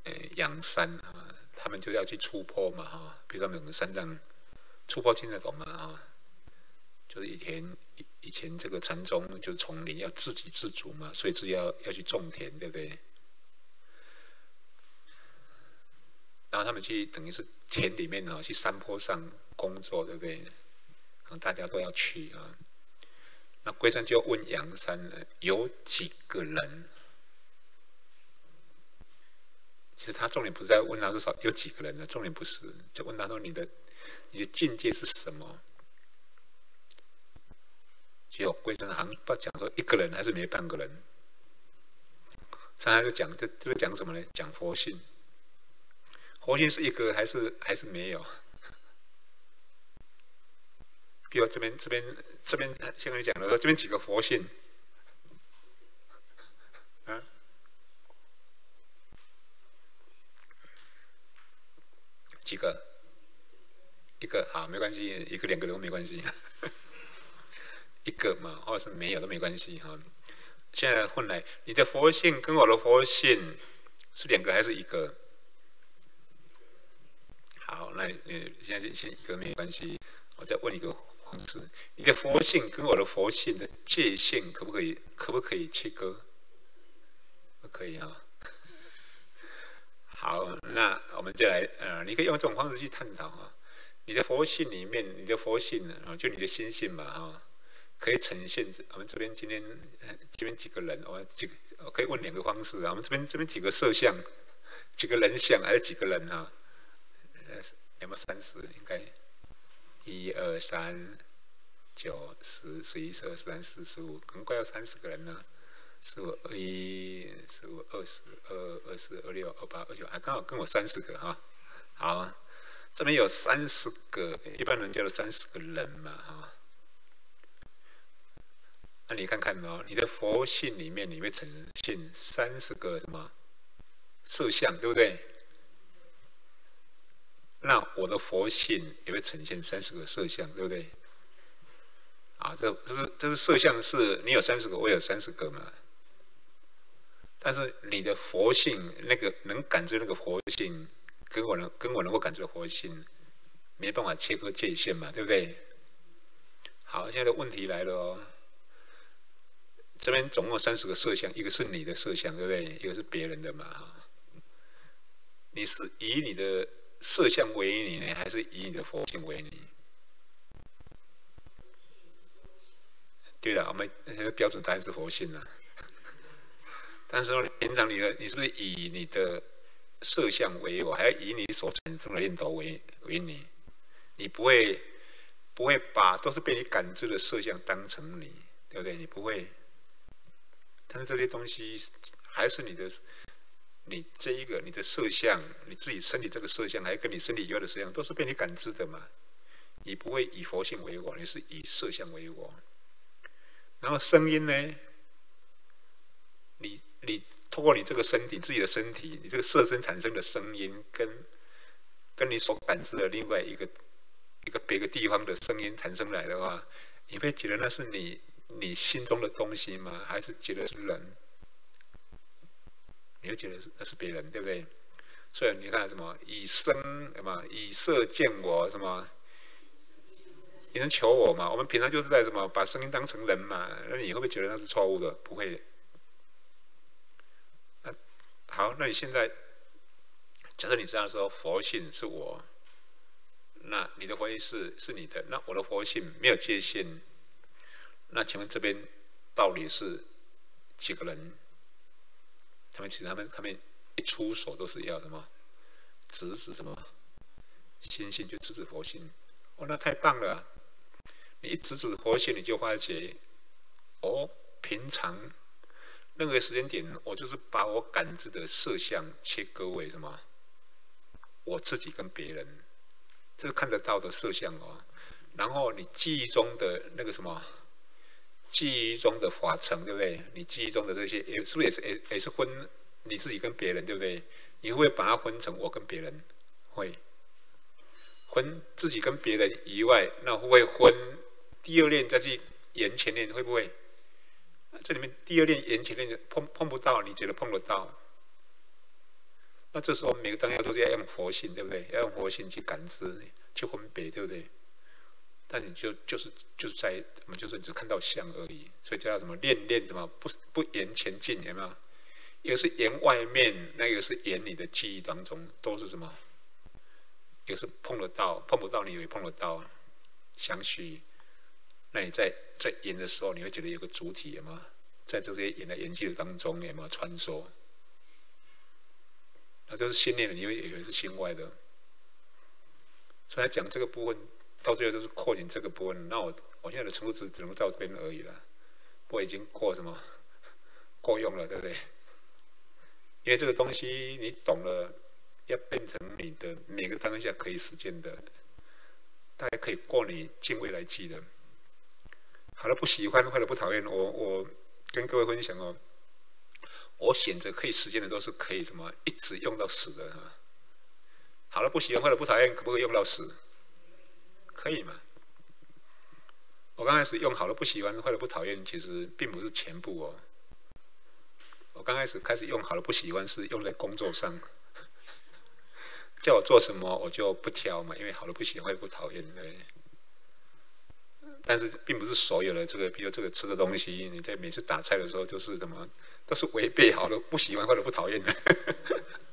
呃，阳山啊。他们就要去出坡嘛，哈，比如说我们山上出坡听得懂吗？哈，就是以前以前这个禅宗就丛林要自给自足嘛，所以是要要去种田，对不对？然后他们去等于是田里面哈，去山坡上工作，对不对？可能大家都要去啊。那龟山就问杨山有几个人？其实他重点不是在问他多少有几个人呢？重点不是，就问他说你的你的境界是什么？只有龟山行不讲说一个人还是没半个人，上来就讲这这个讲什么呢？讲佛性，佛性是一个还是还是没有？比如这边这边这边先跟你讲了说这边几个佛性。啊几个？一个好，没关系，一个两个都没关系。一个嘛，或者是没有都没关系哈。现在混来，你的佛性跟我的佛性是两个还是一个？好，那呃，现在先一个没关系。我再问一个方式：你的佛性跟我的佛性的界限可不可以？可不可以切割？不可以哈。好，那我们就来，呃，你可以用这种方式去探讨哈。你的佛性里面，你的佛性啊，就你的心性嘛，哈，可以呈现这。我们这边今天这边几个人，我几个可以问两个方式啊。我们这边这边几个摄像，几个人像还是几个人啊？有没有三十？应该一二三九十十一十二十三四十五，可能快要三十个人了。十五二一，十五二十二，二十二六，二八二九，还刚好跟我三十个哈。好，这边有三十个，一般人叫做三十个人嘛哈。那你看看哦，你的佛性里面，你会呈现三十个什么色相，对不对？那我的佛性也会呈现三十个色相，对不对？啊，这这是这是色相，是你有三十个，我有三十个嘛。但是你的佛性，那个能感知那个佛性，跟我能跟我能够感知的佛性，没办法切割界限嘛，对不对？好，现在的问题来了哦。这边总共三十个摄像，一个是你的摄像，对不对？一个是别人的嘛，哈。你是以你的摄像为你呢，还是以你的佛性为你？对了，我们标准答案是佛性了。但是说，平常你的你是不是以你的摄像为我，还要以你所产生的念头为为你？你不会不会把都是被你感知的摄像当成你，对不对？你不会。但是这些东西还是你的，你这一个你的摄像，你自己身体这个摄像，还跟你身体以外的摄像，都是被你感知的嘛？你不会以佛性为我，你是以摄像为我。然后声音呢？你。你通过你这个身体，自己的身体，你这个色身产生的声音，跟跟你所感知的另外一个一个别个地方的声音产生来的话，你会觉得那是你你心中的东西吗？还是觉得是人？你会觉得是那是别人，对不对？所以你看什么以身什么以色见我什么，你能求我吗？我们平常就是在什么把声音当成人嘛？那你会不会觉得那是错误的？不会。好，那你现在，假设你这样说，佛性是我，那你的佛性是是你的，那我的佛性没有界限，那请问这边到底是几个人？他们其实他们他们一出手都是要什么？直指什么？心性就直指佛性，哦，那太棒了！你一直指佛性，你就发觉，哦，平常。任何时间点，我就是把我感知的色相切割为什么？我自己跟别人，这是看得到的色相哦。然后你记忆中的那个什么，记忆中的法层，对不对？你记忆中的这些，也是不是也是也也是分你自己跟别人，对不对？你会不会把它分成我跟别人？会。分自己跟别人以外，那会不会分第二链再去延前链？会不会？这里面第二链延前链碰碰不到，你觉得碰得到？那这时候每个当下都是要用佛性，对不对？要用佛性去感知、去分别，对不对？但你就就是就是在我们就是只看到相而已，所以叫什么练练什么不不言前进，有没有？一个是言外面，那个是言你的记忆当中，都是什么？一个是碰得到，碰不到，你以为碰得到，相许。那你在在演的时候，你会觉得有个主体，有吗？在这些演的演技的当中，有没有穿梭？那就是心念的，你会以为是心外的。所以讲这个部分。到最后就是扩展这个部分，那我我现在的程度只只能到这边而已了，我已经过什么 够用了，对不对？因为这个东西你懂了，要变成你的每个当下可以实践的，大家可以过你敬畏来记的。好了，不喜欢或者不讨厌，我我跟各位分享哦，我选择可以实践的都是可以什么一直用到死的哈。好了，不喜欢或者不讨厌，可不可以用到死？可以吗？我刚开始用好了不喜欢或者不讨厌，其实并不是全部哦。我刚开始开始用好了不喜欢是用在工作上，叫我做什么我就不挑嘛，因为好了不喜欢不讨厌对。但是并不是所有的这个，比如这个吃的东西，你在每次打菜的时候就是什么，都是违背好了不喜欢或者不讨厌的。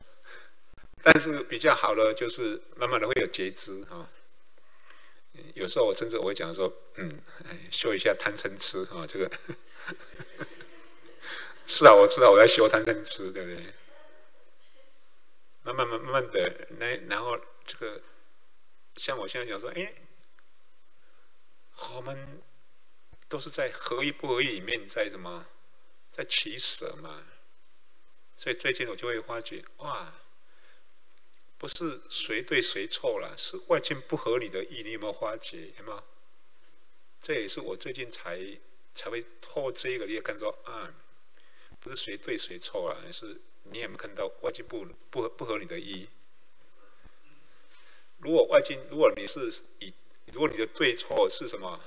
但是比较好的就是慢慢的会有觉知哈。有时候我甚至我会讲说，嗯，修一下贪嗔痴啊，这个是啊，我知道我在修贪嗔痴，对不对？慢慢慢慢慢的，那然后这个，像我现在讲说，哎，我们都是在合一不合一里面，在什么，在取舍嘛，所以最近我就会发觉，哇。不是谁对谁错了，是外境不合理的意，你有没有发觉？有没有？这也是我最近才才会透这个，你也看到啊，不是谁对谁错啊，是你有没有看到外境不不不合理的意？如果外境，如果你是以，如果你的对错是什么？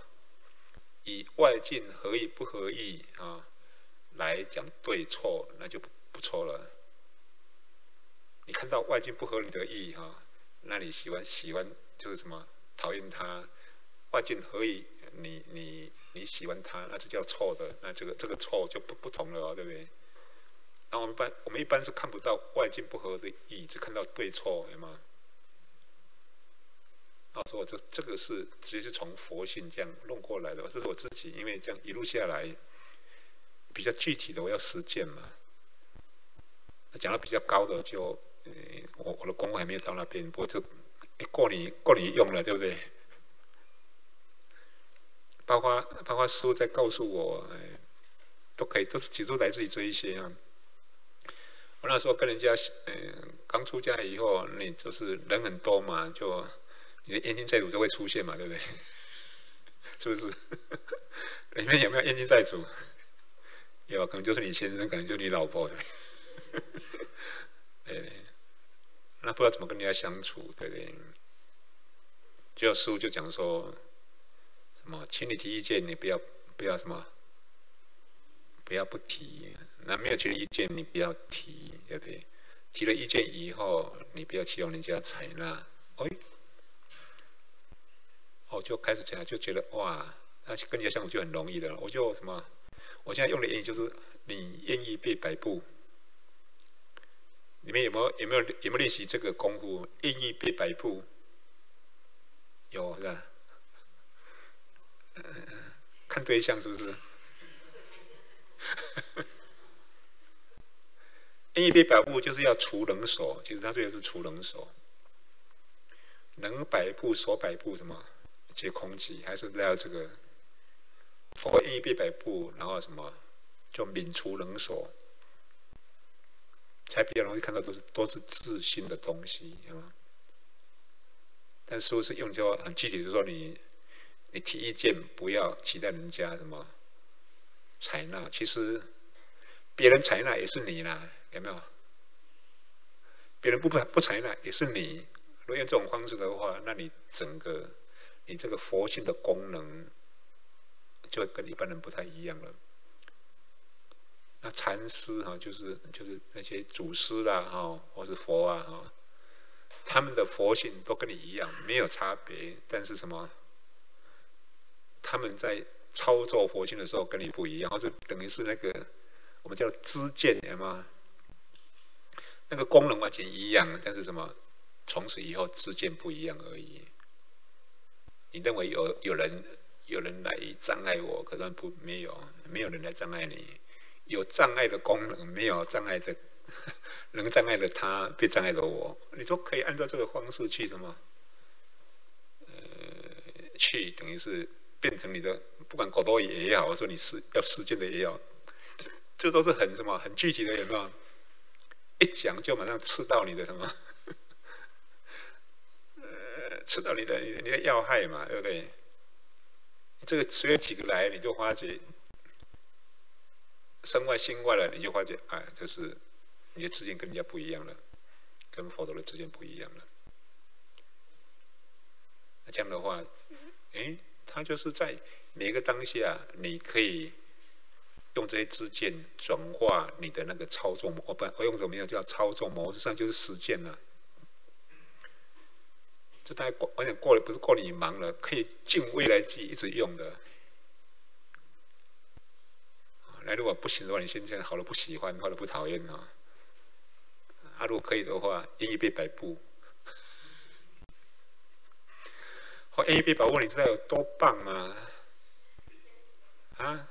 以外境合意不合意啊来讲对错，那就不不错了。你看到外境不合理的意哈，那你喜欢喜欢就是什么讨厌他？外境合意，你你你喜欢他，那就叫错的，那这个这个错就不不同了，对不对？那我们般我们一般是看不到外境不合的意，只看到对错，对吗？啊，说这这个是直接是从佛性这样弄过来的，这是我自己因为这样一路下来比较具体的，我要实践嘛。讲的比较高的就。我我的功夫还没有到那边，不过就过你过你用了，对不对？包括包括师傅在告诉我，都可以，都是其实都来自于这一些啊。我那时候跟人家，嗯，刚出家以后，你就是人很多嘛，就你的冤亲债主都会出现嘛，对不对？是不是？里面有没有冤亲债主？有，可能就是你先生，可能就是你老婆的。哎。那不知道怎么跟人家相处，对不对？就师傅就讲说，什么，请你提意见，你不要不要什么，不要不提。那没有提的意见，你不要提，对不对？提了意见以后，你不要期望人家采纳。哎，我就开始讲，就觉得哇，那跟人家相处就很容易了。我就什么，我现在用的言语就是，你愿意被摆布。你们有没有有没有有没有练习这个功夫？愿意别摆布，有是吧？看对象是不是？愿意别摆布就是要除能手，其实他这个是除能手。能摆布所摆布什么？皆空寂，还是要这个？佛愿意别摆布，然后什么？就泯除能手。才比较容易看到都是都是自信的东西，啊。但是不是用就很具体，就是说你你提意见，不要期待人家什么采纳。其实别人采纳也是你啦，有没有？别人不不采纳也是你。如果用这种方式的话，那你整个你这个佛性的功能就跟一般人不太一样了。那禅师哈，就是就是那些祖师啦哈，或是佛啊哈。他们的佛性都跟你一样，没有差别。但是什么？他们在操作佛性的时候跟你不一样，或者等于是那个我们叫知见，的吗？那个功能完全一样，但是什么？从此以后知见不一样而已。你认为有有人有人来障碍我，可能不没有，没有人来障碍你。有障碍的功能，没有障碍的。能障碍的他，被障碍的我，你说可以按照这个方式去什么？呃，去等于是变成你的，不管狗多也好，我说你实要实践的也好，这都是很什么很具体的，有没有？一讲就马上吃到你的什么？呃，吃到你的你你的要害嘛，对不对？这个随便几个来，你就发觉身外心外了，你就发觉哎，就是。你的知见跟人家不一样了，跟佛陀的知见不一样了。那这样的话，哎，他就是在每个当下，你可以用这些知见转化你的那个操纵模，不，我用什么样叫操纵模式上就是实践了。这大概过，而且过了不是过了你忙了，可以进未来际一直用的。那如果不行的话，你现在好了不喜欢，或者不讨厌啊？啊，如果可以的话，愿意背百步。或愿意背百步，你知道有多棒吗？啊？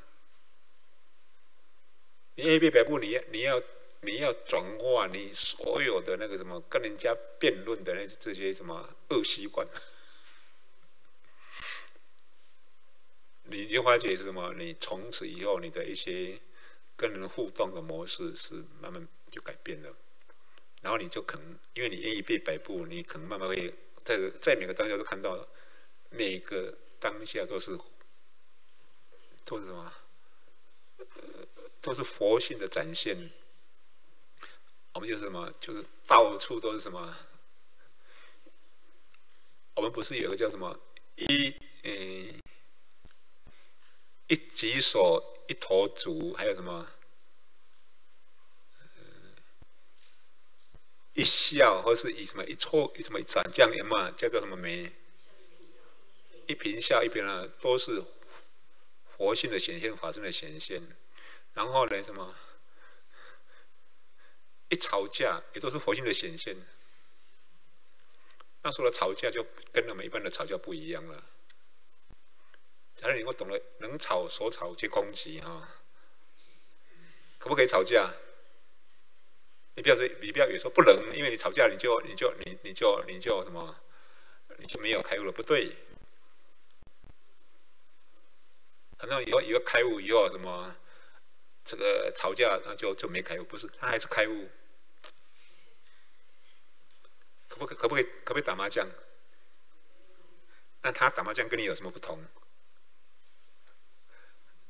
你愿意背百步，你要你要你要转化你所有的那个什么跟人家辩论的那这些什么恶习惯。你就发觉是什么？你从此以后，你的一些跟人互动的模式是慢慢就改变了。然后你就可能，因为你愿意被摆布，你可能慢慢会在在每个当下都看到，每个当下都是都是什么？都是佛性的展现。我们就是什么？就是到处都是什么？我们不是有个叫什么一嗯一举手一头足，还有什么？一笑，或是以什么一错，什么一转这样嘛，叫做什么眉？一颦笑，一颦呢，都是佛性的显现，法身的显现。然后呢，什么？一吵架，也都是佛性的显现。那说了吵架，就跟我们一般的吵架不一样了。假如你我懂了，能吵所吵皆攻击哈，可不可以吵架？你不要说，你不要有说不能，因为你吵架，你就你就你你就你就什么，你就没有开悟了，不对。反正以后以后开悟以后什么，这个吵架那就就没开悟，不是，他还是开悟。可不可可不可以可不可以打麻将？那他打麻将跟你有什么不同？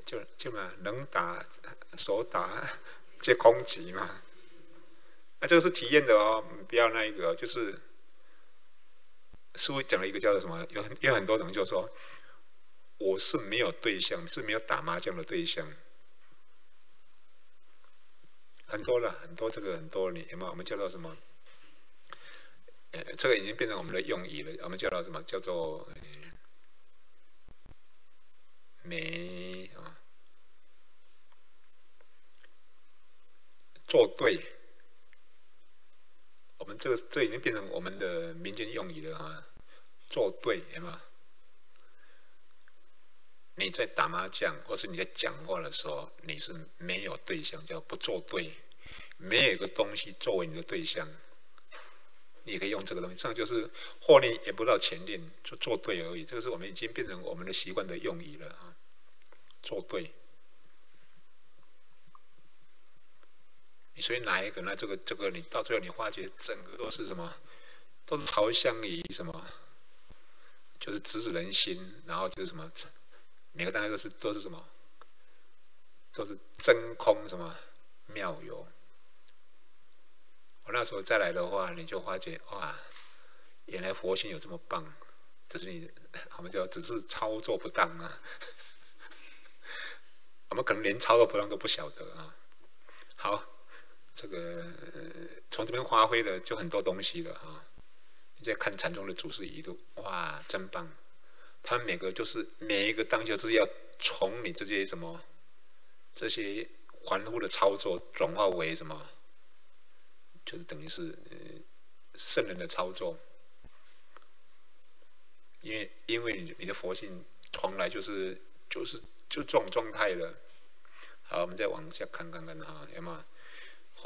就就嘛，能打手打接空击嘛。那这个是体验的哦，不要那一个，就是师傅讲了一个叫做什么？有很有很多人就说，我是没有对象，是没有打麻将的对象，很多了，很多这个很多你有没有？我们叫做什么？呃，这个已经变成我们的用语了，我们叫做什么？叫做没啊，做对。我们这个这已经变成我们的民间用语了哈，做对，有吗？你在打麻将或是你在讲话的时候，你是没有对象，叫不做对，没有一个东西作为你的对象，你可以用这个东西，这样就是获利也不知道前练，就做对而已。这个是我们已经变成我们的习惯的用语了啊，做对。你随便哪一个？那这个这个，你到最后你发觉整个都是什么？都是朝向于什么？就是直指人心，然后就是什么，每个单位都是都是什么，都是真空什么妙有。我那时候再来的话，你就发觉哇，原来佛性有这么棒，只是你我们叫只是操作不当啊。我们可能连操作不当都不晓得啊。好，这个从这边发挥的就很多东西了啊。你在看禅宗的祖师仪度，哇，真棒！他们每个就是每一个当下就是要从你这些什么这些凡夫的操作转化为什么，就是等于是圣人的操作。因为因为你你的佛性从来就是就是就这种状态的。好，我们再往下看看看哈，有吗？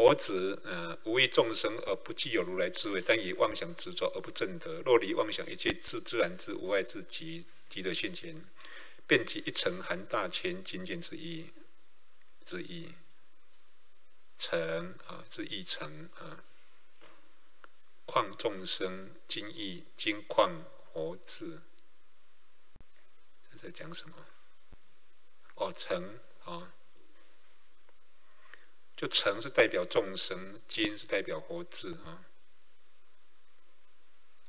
佛子，呃，无为众生而不具有如来智慧，但以妄想执着而不正得。若离妄想，一切自自然之无碍之极极的现前，便即一层含大千经卷之意之意。层啊，之一层啊，况众生经义经况佛子，这在讲什么？哦，层啊。就成是代表众生，金是代表佛智啊。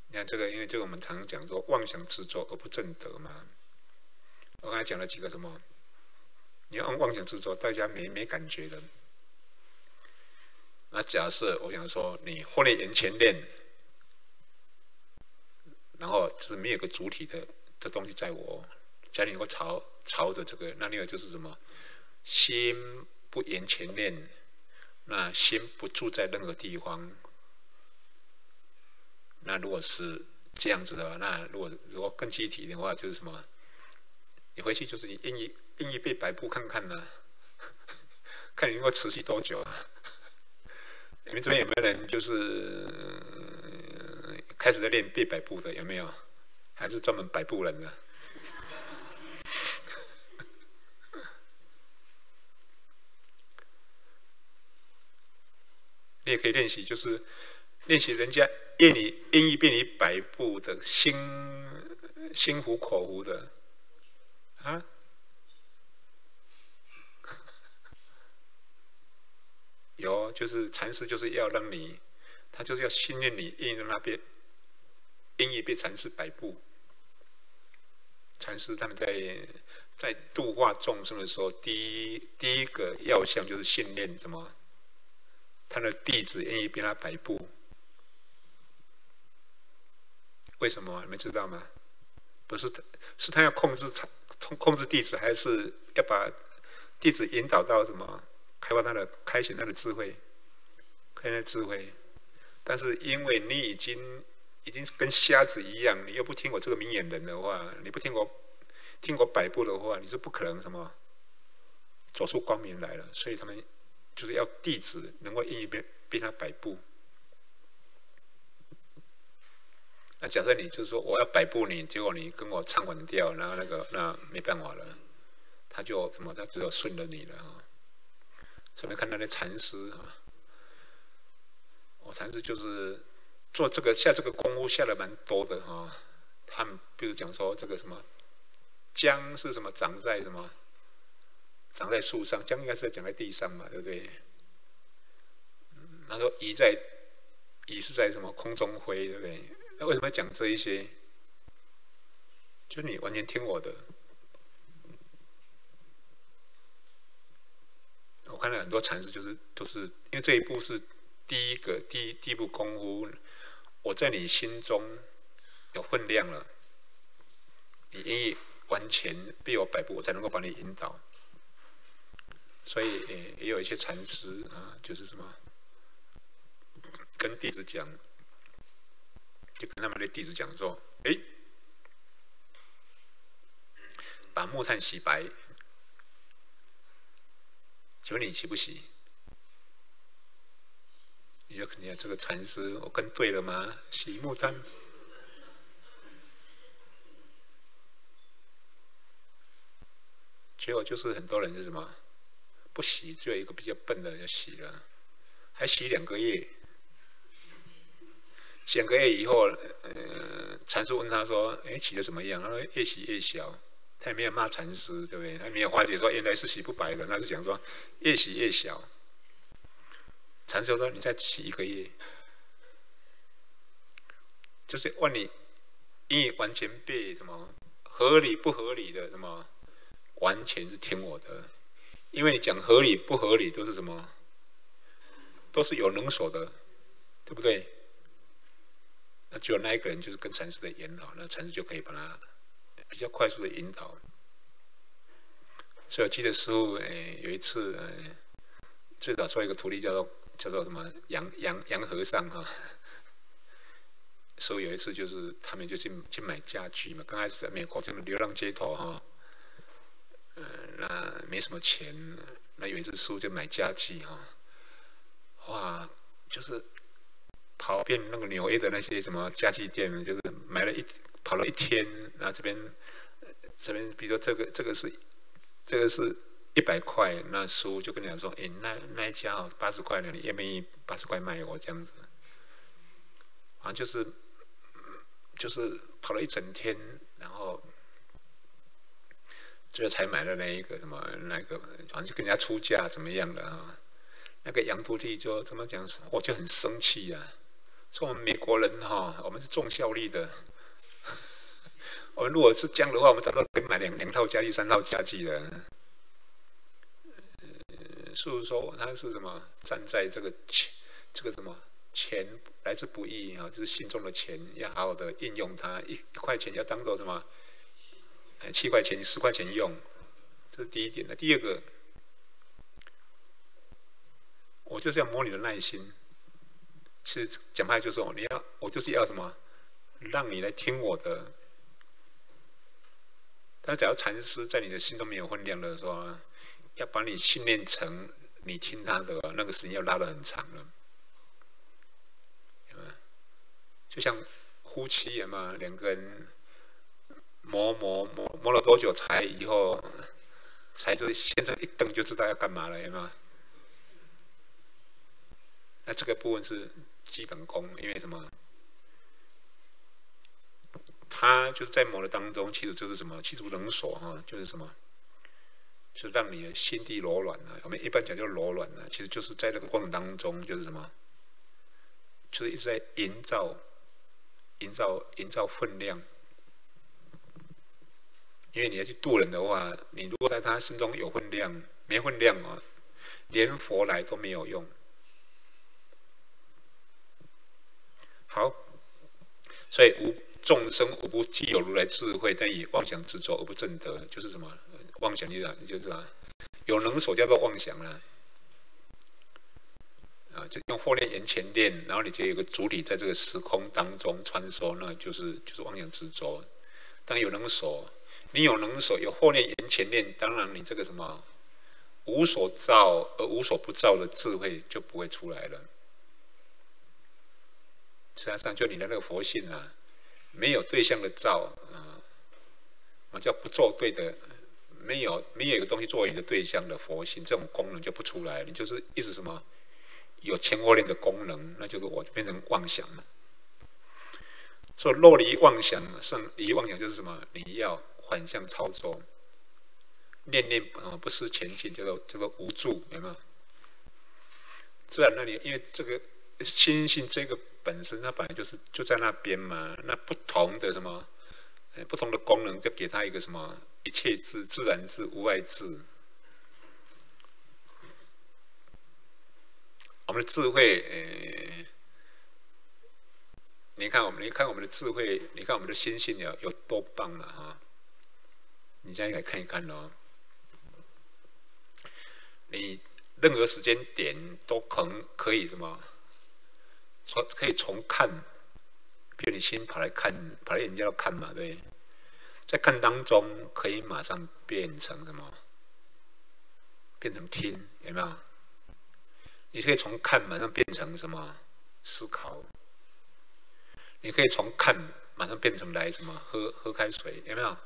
你看这个，因为这个我们常讲说妄想执着而不正德嘛。我刚才讲了几个什么？你要妄想执着，大家没没感觉的。那假设我想说，你忽略眼前练，然后就是没有个主体的这东西在我，假如我朝朝着这个，那另外就是什么？心不言前念。那心不住在任何地方，那如果是这样子的话，那如果如果更具体的话，就是什么？你回去就是你印一印一背百步看看呢，看你能够持续多久啊？你们这边有没有人就是开始在练背百步的？有没有？还是专门百步人的？你也可以练习，就是练习人家愿你愿意变你摆布的心心服口服的啊。有，就是禅师就是要让你，他就是要训练你，愿意让他变，愿意被禅师摆布。禅师他们在在度化众生的时候，第一第一个要项就是训练什么？他的弟子愿意被他摆布，为什么？你们知道吗？不是他，是他要控制控控制弟子，还是要把弟子引导到什么？开发他的开显他的智慧，开他的智慧。但是因为你已经已经跟瞎子一样，你又不听我这个明眼人的话，你不听我听我摆布的话，你是不可能什么走出光明来了。所以他们。就是要弟子能够愿意被被他摆布。那假设你就是说我要摆布你，结果你跟我唱反调，然后那个那没办法了，他就什么他只有顺着你了啊。所以看那些禅师啊，我禅师就是做这个下这个功夫下的蛮多的哈。他们比如讲说这个什么姜是什么长在什么。长在树上，姜应该是长在地上嘛，对不对？他说蚁在蚁是在什么空中飞，对不对？那为什么讲这一些？就你完全听我的。我看到很多禅师就是都是因为这一步是第一个第一第一步功夫，我在你心中有分量了，你愿意完全被我摆布，我才能够把你引导。所以也也有一些禅师啊，就是什么，跟弟子讲，就跟他们的弟子讲说：“哎，把木炭洗白，请问你洗不洗？”你就肯定这个禅师，我跟对了吗？洗木炭，结果就是很多人是什么？不洗，就有一个比较笨的人洗了，还洗两个月，洗两个月以后，呃，禅师问他说：“哎，洗的怎么样？”他说：“越洗越小。”他也没有骂禅师，对不对？他也没有化解说原来是洗不白的，那是讲说越洗越小。禅师说：“你再洗一个月，就是问你，你完全被什么合理不合理的什么，完全是听我的，因为你讲合理不合理都是什么，都是有能所的，对不对？那只有那一个人就是跟禅师的引导，那禅师就可以把他。”比较快速的引导，所以我记得师傅诶有一次诶，最早说一个徒弟叫做叫做什么杨杨杨和尚哈，所以有一次就是他们就去去买家具嘛，刚开始在美国就是流浪街头哈，嗯，那没什么钱，那有一次书就买家具哈，哇，就是跑遍那个纽约的那些什么家具店，就是买了一。跑了一天，然后这边，这边比如说这个这个是，这个是一百块，那叔就跟你讲说，哎，那那一家八十块呢，你愿不愿意八十块卖我这样子？啊，就是，就是跑了一整天，然后，最后才买了那一个什么那个，好像就跟人家出价怎么样的啊？那个杨徒弟就怎么讲？我就很生气呀，说我们美国人哈，我们是重效率的。我们如果是这样的话，我们早都可以买两两套家具、三套家具的。呃，所以说他是什么？站在这个钱，这个什么钱来之不易啊，就是心中的钱，要好好的运用它。一块钱要当做什么？七块钱、十块钱用，这是第一点的。第二个，我就是要摸你的耐心。是讲白就是说，你要我就是要什么？让你来听我的。但假如禅师在你的心中没有分量的时候，要把你训练成你听他的，那个时间要拉得很长了。就像夫妻人嘛，两个人磨磨磨磨了多久才以后，才就是先生一瞪就知道要干嘛了，有没有？那这个部分是基本功，因为什么？他就是在磨的当中，其实就是什么？其实能锁哈，就是什么？就让你的心地柔软啊。我们一般讲叫柔软啊，其实就是在这个过程当中，就是什么？就是一直在营造、营造、营造分量。因为你要去渡人的话，你如果在他心中有分量，没分量啊，连佛来都没有用。好，所以无。众生无不既有如来智慧，但以妄想执着而不正得，就是什么妄想？就是就是啊，有能所叫做妄想了。啊，就用后念眼前念，然后你就有个主体在这个时空当中穿梭，那就是就是妄想执着。当有能所，你有能所，有后念眼前念，当然你这个什么无所造而无所不造的智慧就不会出来了。实际上，就你的那个佛性啊。没有对象的造啊，我叫不做对的，没有没有一个东西作为你的对象的佛性，这种功能就不出来。你就是一直什么有前后念的功能，那就是我变成妄想了。所以落离妄想，胜离妄想就是什么？你要反向操作，念念啊不思前进，叫做叫做无助，有没有？自然那里，因为这个心性这个。本身它本来就是就在那边嘛，那不同的什么，不同的功能就给它一个什么一切智、自然智、无碍智。我们的智慧，呃，你看我们，你看我们的智慧，你看我们的心性有有多棒了哈！你现在来看一看哦，你任何时间点都可能可以什么？从可以从看，比如你心跑来看，跑来人家要看嘛，对，在看当中可以马上变成什么？变成听，有没有？你可以从看马上变成什么？思考。你可以从看马上变成来什么？喝喝开水，有没有？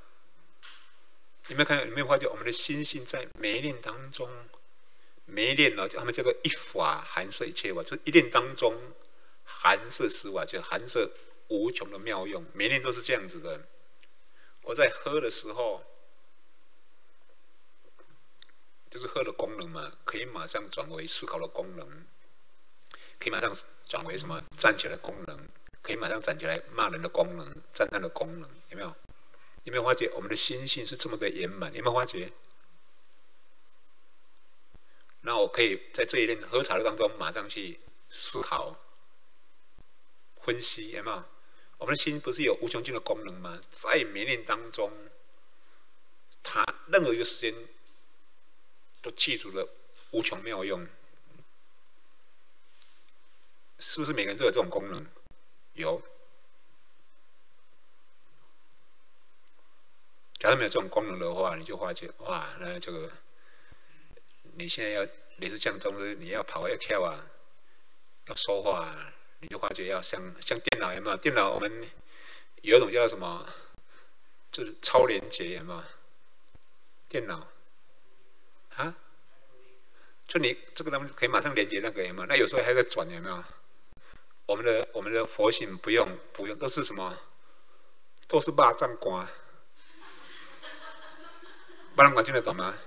有没有看到？有没有发觉我们的心性在每一念当中，每一念呢，他们叫做一法含摄一切法，就一念当中。含摄十法，就含摄无穷的妙用，每年都是这样子的。我在喝的时候，就是喝的功能嘛，可以马上转为思考的功能，可以马上转为什么站起来功能，可以马上站起来骂人的功能，赞叹的功能，有没有？有没有发觉我们的心性是这么的圆满？有没有发觉？那我可以在这一任喝茶的当中，马上去思考、分析，有没有？我们的心不是有无穷尽的功能吗？在每念当中，它任何一个时间都记住了无穷妙用，是不是每个人都有这种功能？有。假如没有这种功能的话，你就发觉哇，那这个。你现在要你是降中，你要跑要跳啊，要说话，啊，你就发觉要像像电脑有没有？电脑我们有一种叫什么，就是超连接有没有？电脑啊，就你这个东西可以马上连接那个有没有？那有时候还在转有没有？我们的我们的佛性不用不用，都是什么？都是霸占光，霸占官听得懂吗？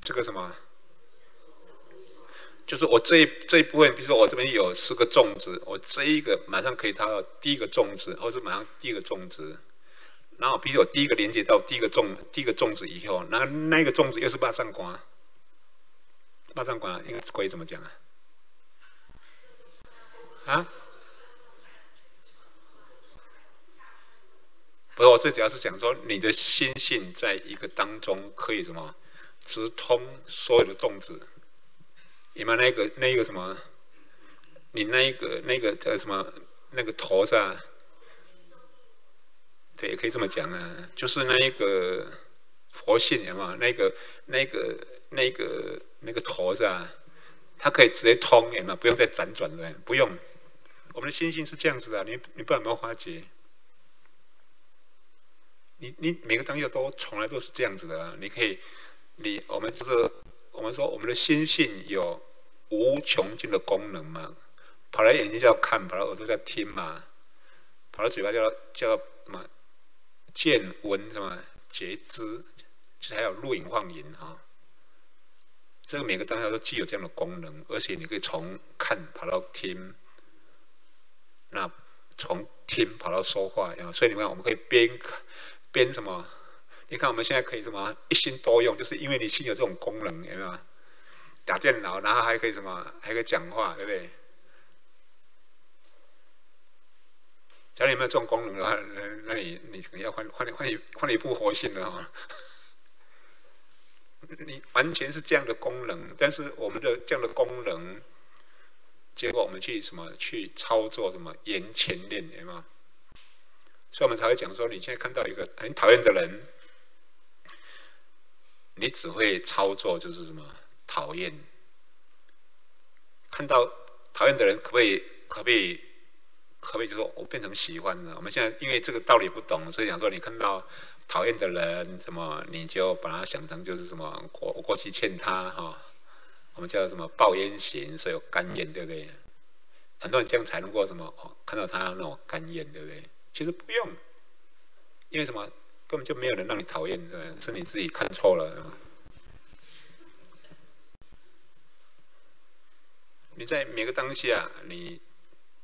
这个什么，就是我这一这一部分，比如说我这边有四个种子，我这一个马上可以达到第一个种子，或是马上第一个种子，然后比如我第一个连接到第一个种第一个种子以后，那那个种子又是八丈光，八丈光应该是可以怎么讲啊？啊？不是，我最主要是讲说你的心性在一个当中可以什么？直通所有的动子，你们那个那个什么，你那一个那个叫什么那个头是吧？对，可以这么讲啊，就是那一个佛性嘛，那个那个那个那个头是吧？它可以直接通哎，嘛，不用再辗转的，不用。我们的心性是这样子的，你你不然没有发觉？你你每个当下都从来都是这样子的，你可以。你我们就是我们说我们的心性有无穷尽的功能嘛，跑来眼睛叫看，跑到耳朵叫听嘛，跑到嘴巴叫叫什么见闻什么觉知，其实还有录影放影哈。这个每个当下都具有这样的功能，而且你可以从看跑到听，那从听跑到说话，所以你看我们可以边看边什么。你看，我们现在可以什么一心多用，就是因为你心有这种功能，有没有？打电脑，然后还可以什么，还可以讲话，对不对？假如你没有这种功能的话，那那你你可能要换换换一换一部活性了哈。你完全是这样的功能，但是我们的这样的功能，结果我们去什么去操作什么眼前念，有没有？所以我们才会讲说，你现在看到一个很讨厌的人。你只会操作，就是什么讨厌，看到讨厌的人，可不可以？可不可以？可不可以？就说我变成喜欢了。我们现在因为这个道理不懂，所以想说，你看到讨厌的人，什么你就把他想成就是什么过过去欠他哈，我们叫什么报冤行，所以有甘愿，对不对？很多人这样才能过什么？看到他那种甘愿，对不对？其实不用，因为什么？根本就没有人让你讨厌，是你自己看错了。你在每个当下，你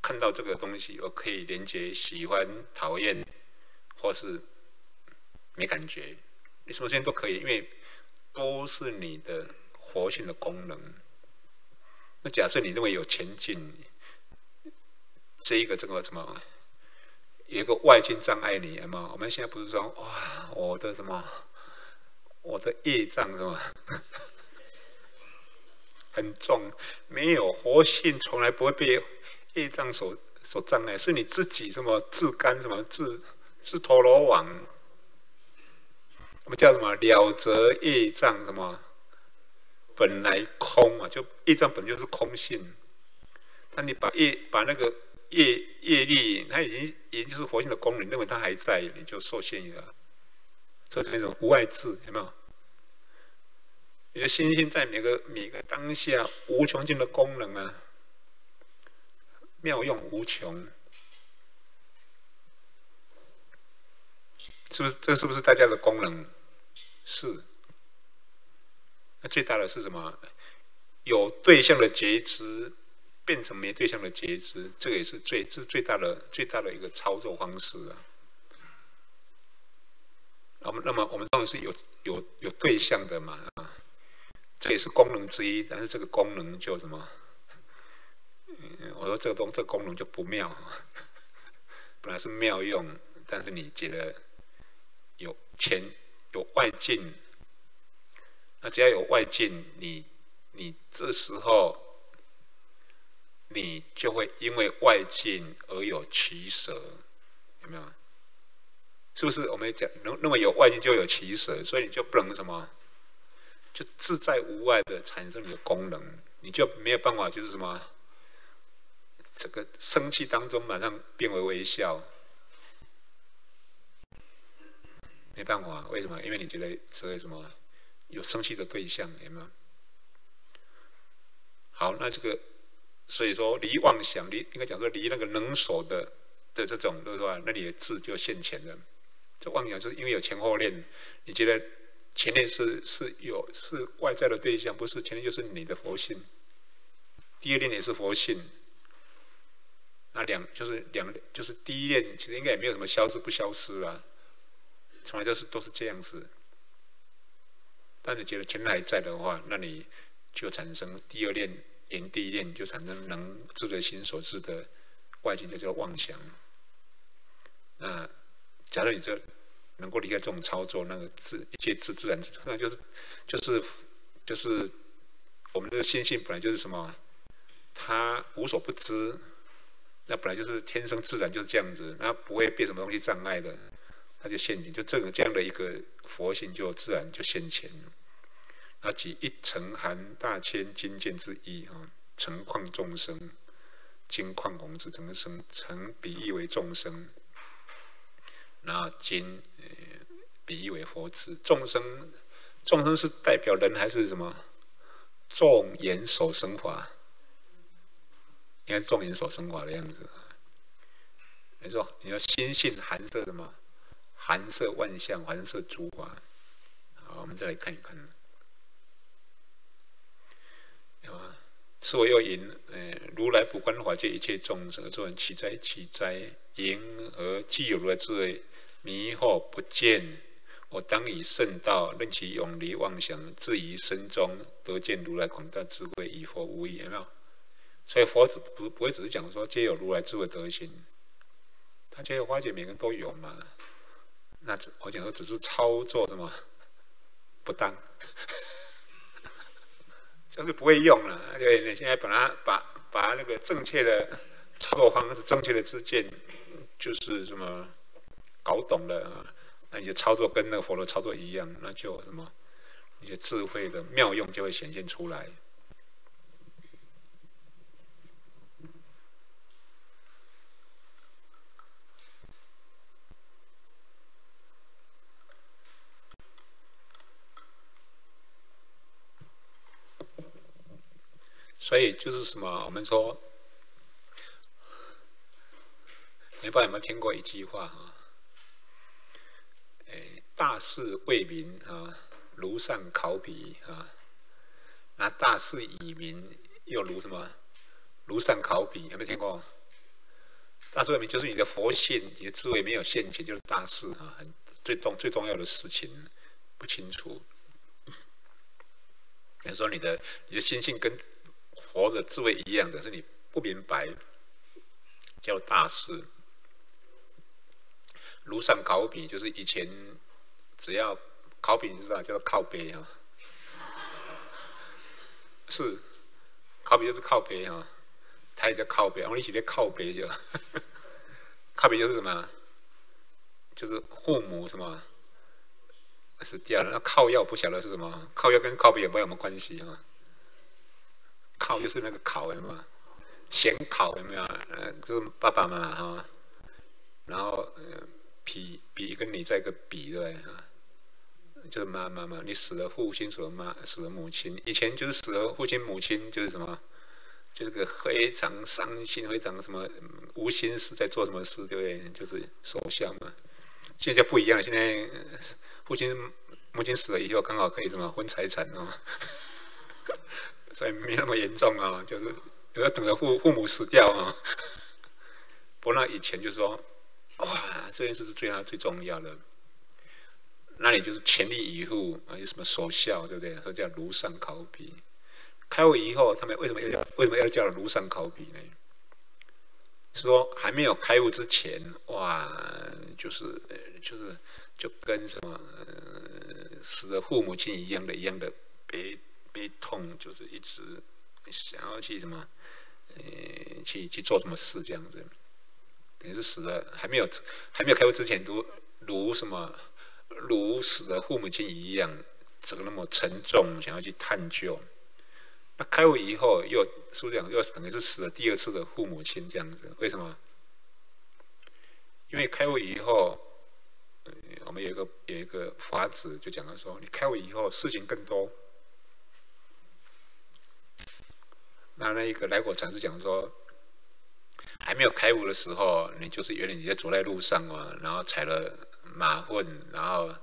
看到这个东西，我可以连接喜欢、讨厌，或是没感觉，你什么时间都可以，因为都是你的活性的功能。那假设你认为有前进，这一个这个什么？有个外境障碍你嘛？我们现在不是说哇，我的什么，我的业障是么 很重，没有活性，从来不会被业障所所障碍，是你自己什么自甘什么自自陀罗网，我们叫什么了则业障什么本来空嘛，就业障本就是空性，那你把业把那个。业业力，它已经已经就是活性的功能，认为它还在，你就受限于了。这是那种无外智，有没有？你的心性在每个每个当下无穷尽的功能啊，妙用无穷，是不是？这是不是大家的功能？是。那最大的是什么？有对象的觉知变成没对象的截肢，这个也是最这是最大的最大的一个操作方式啊。那么，那么我们当然是有有有对象的嘛啊，这也是功能之一，但是这个功能就什么？嗯我说这个东这个功能就不妙，本来是妙用，但是你觉得有前有外境。那只要有外境，你你这时候，你就会因为外境而有取舍，有没有？是不是？我们讲，那那么有外境就有取舍，所以你就不能什么，就自在无外的产生你的功能，你就没有办法，就是什么，这个生气当中马上变为微笑，没办法，为什么？因为你觉得所谓什么？有生气的对象，有没有？好，那这个，所以说离妄想，离应该讲说离那个能所的的这种，对吧？那你的智就现前了。这妄想是因为有前后念，你觉得前念是是有是外在的对象，不是前念就是你的佛性。第二念也是佛性，那两就是两就是第一念，其实应该也没有什么消失不消失啊，从来都是都是这样子。但你觉得前还在的话，那你就产生第二念连第一念，就产生能知的心所知的外境，就叫妄想。那假如你这能够离开这种操作，那个自一切自自然，那就是就是就是我们的心性本来就是什么，它无所不知，那本来就是天生自然就是这样子，那不会被什么东西障碍的。它就现前，就这个这样的一个佛性，就自然就现前了。那即一层含大千金剑之意啊，成况众生，金矿红子成生，成比喻为众生。那金呃比喻为佛子，众生众生是代表人还是什么？众言所生法，应该众言所生法的样子。没错，你要心性含色什么？含色万象，含色诸法。好，我们再来看一看。啊，所又引，呃，如来不观法界一切众生，作人奇灾奇哉！因而既有如来智慧，迷惑不见。我当以圣道，任其永离妄想，至于身中得见如来广大智慧，以佛无疑。有没有？所以佛子不不会只是讲说皆有如来智慧德行，他皆有化解，每个人都有嘛。那只我讲说，只是操作什么不当，就是不会用了。对，你现在把它把把那个正确的操作方式、正确的知见，就是什么搞懂了，那你就操作跟那个佛的操作一样，那就什么你的智慧的妙用就会显现出来。所以就是什么？我们说，你不知道有没有听过一句话啊？哎，大事为民啊，如上考妣啊。那大事以民，又如什么？如上考妣，有没有听过？大事为民，就是你的佛性、你的智慧没有现前，就是大事啊，很最重最重要的事情不清楚。你说你的你的心性跟佛的智慧一样的，是你不明白，叫大事。庐山考妣就是以前只要考妣，你知道叫靠背啊，是考妣就是靠背啊，他也叫靠背，我们一起在靠背就，靠背就是什么？就是父母什么死掉了，那靠药不晓得是什么？靠药跟靠背也没有什么关系啊。考就是那个考有没有？显考有没有？呃，就是爸爸妈妈哈，然后比比跟你在一个比对哈，就是妈妈嘛，你死了父亲，死了妈，死了母亲。以前就是死了父亲母亲，就是什么？就是个非常伤心，非常什么无心事，在做什么事，对不对？就是守孝嘛。现在不一样，现在父亲母亲死了以后，刚好可以什么分财产哦，所以没那么严重啊，就是有的等着父父母死掉啊。不过那以前就说，哇，这件事是最大最重要的，那你就是全力以赴啊，有什么守孝，对不对？所以叫庐山考妣。开会以后，他们为什么要为什么要叫庐山考妣呢？是说还没有开悟之前，哇，就是就是就跟什么死了父母亲一样的一样的别悲痛，就是一直想要去什么，呃，去去做什么事这样子，等于是死了还没有还没有开悟之前，如如什么如死了父母亲一样，这个那么沉重，想要去探究。那开悟以后，又是不是讲又等于是死了第二次的父母亲这样子？为什么？因为开悟以后，我们有一个有一个法子就讲到说，你开悟以后事情更多。那那一个来果禅师讲说，还没有开悟的时候，你就是原来你在走在路上啊，然后踩了马粪，然后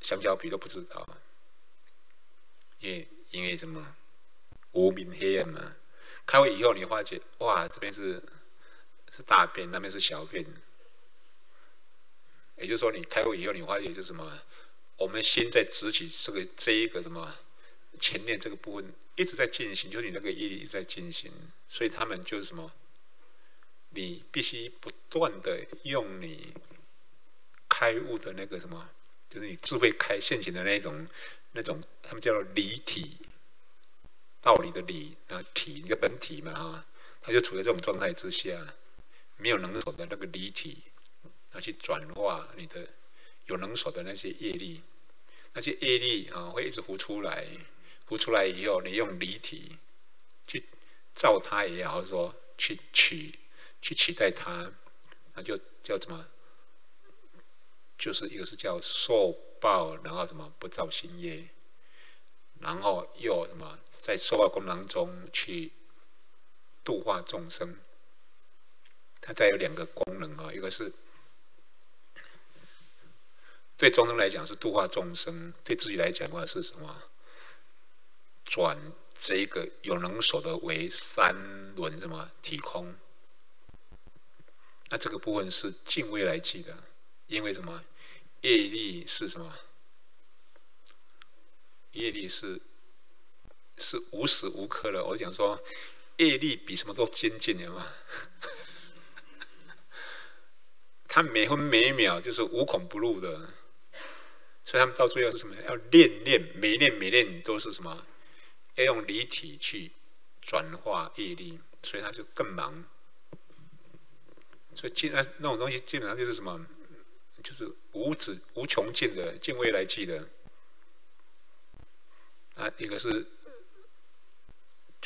香蕉皮都不知道，因为因为什么？无明黑暗嘛，开悟以后你发觉，哇，这边是是大便，那边是小便。也就是说，你开悟以后，你发觉就是什么？我们心在执起这个这一个什么前面这个部分一直在进行，就是你那个业力一直在进行，所以他们就是什么？你必须不断的用你开悟的那个什么，就是你智慧开现行的那种那种，他们叫做离体。道理的理啊体一个本体嘛哈，它就处在这种状态之下，没有能手的那个离体，那去转化你的有能手的那些业力，那些业力啊会一直浮出来，浮出来以后，你用离体去造它也好，说去取去取代它，那就叫什么？就是一个是叫受报，然后什么不造新业。然后又什么，在受报功能中去度化众生，它再有两个功能啊，一个是对众生来讲是度化众生，对自己来讲的话是什么？转这个有能所的为三轮什么体空？那这个部分是敬畏来记的，因为什么？业力是什么？业力是是无时无刻的，我讲说，业力比什么都精进的嘛。他每分每秒就是无孔不入的，所以他们到最后是什么？要练练，每练每练都是什么？要用离体去转化业力，所以他就更忙。所以基那那种东西基本上就是什么？就是无止无穷尽的，尽未来记的。啊，一个是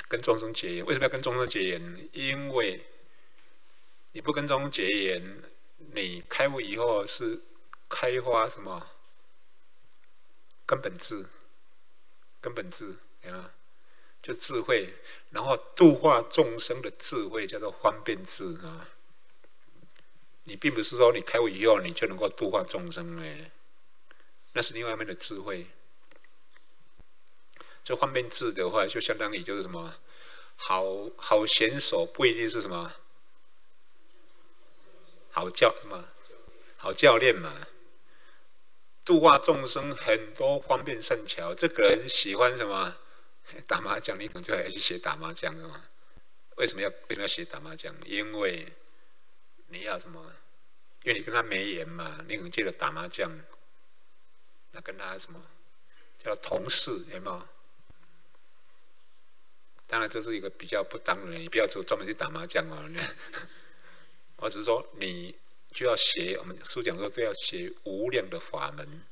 跟众生结缘，为什么要跟众生结缘？因为你不跟众生结缘，你开悟以后是开发什么根本智？根本智啊，就智慧，然后度化众生的智慧叫做方便智啊。你并不是说你开悟以后你就能够度化众生哎，那是另外一面的智慧。这方便智的话，就相当于就是什么，好好选手不一定是什么好教什么好教练嘛。度化众生很多方便善巧，这个人喜欢什么 打麻将，你可能就要去学打麻将的嘛。为什么要为什么要学打麻将？因为你要什么？因为你跟他没缘嘛，你可能借着打麻将，那跟他什么叫同事，有没有？当然这是一个比较不当的，你不要说专门去打麻将哦。我只是说，你就要学我们书讲说，就要学无量的法门。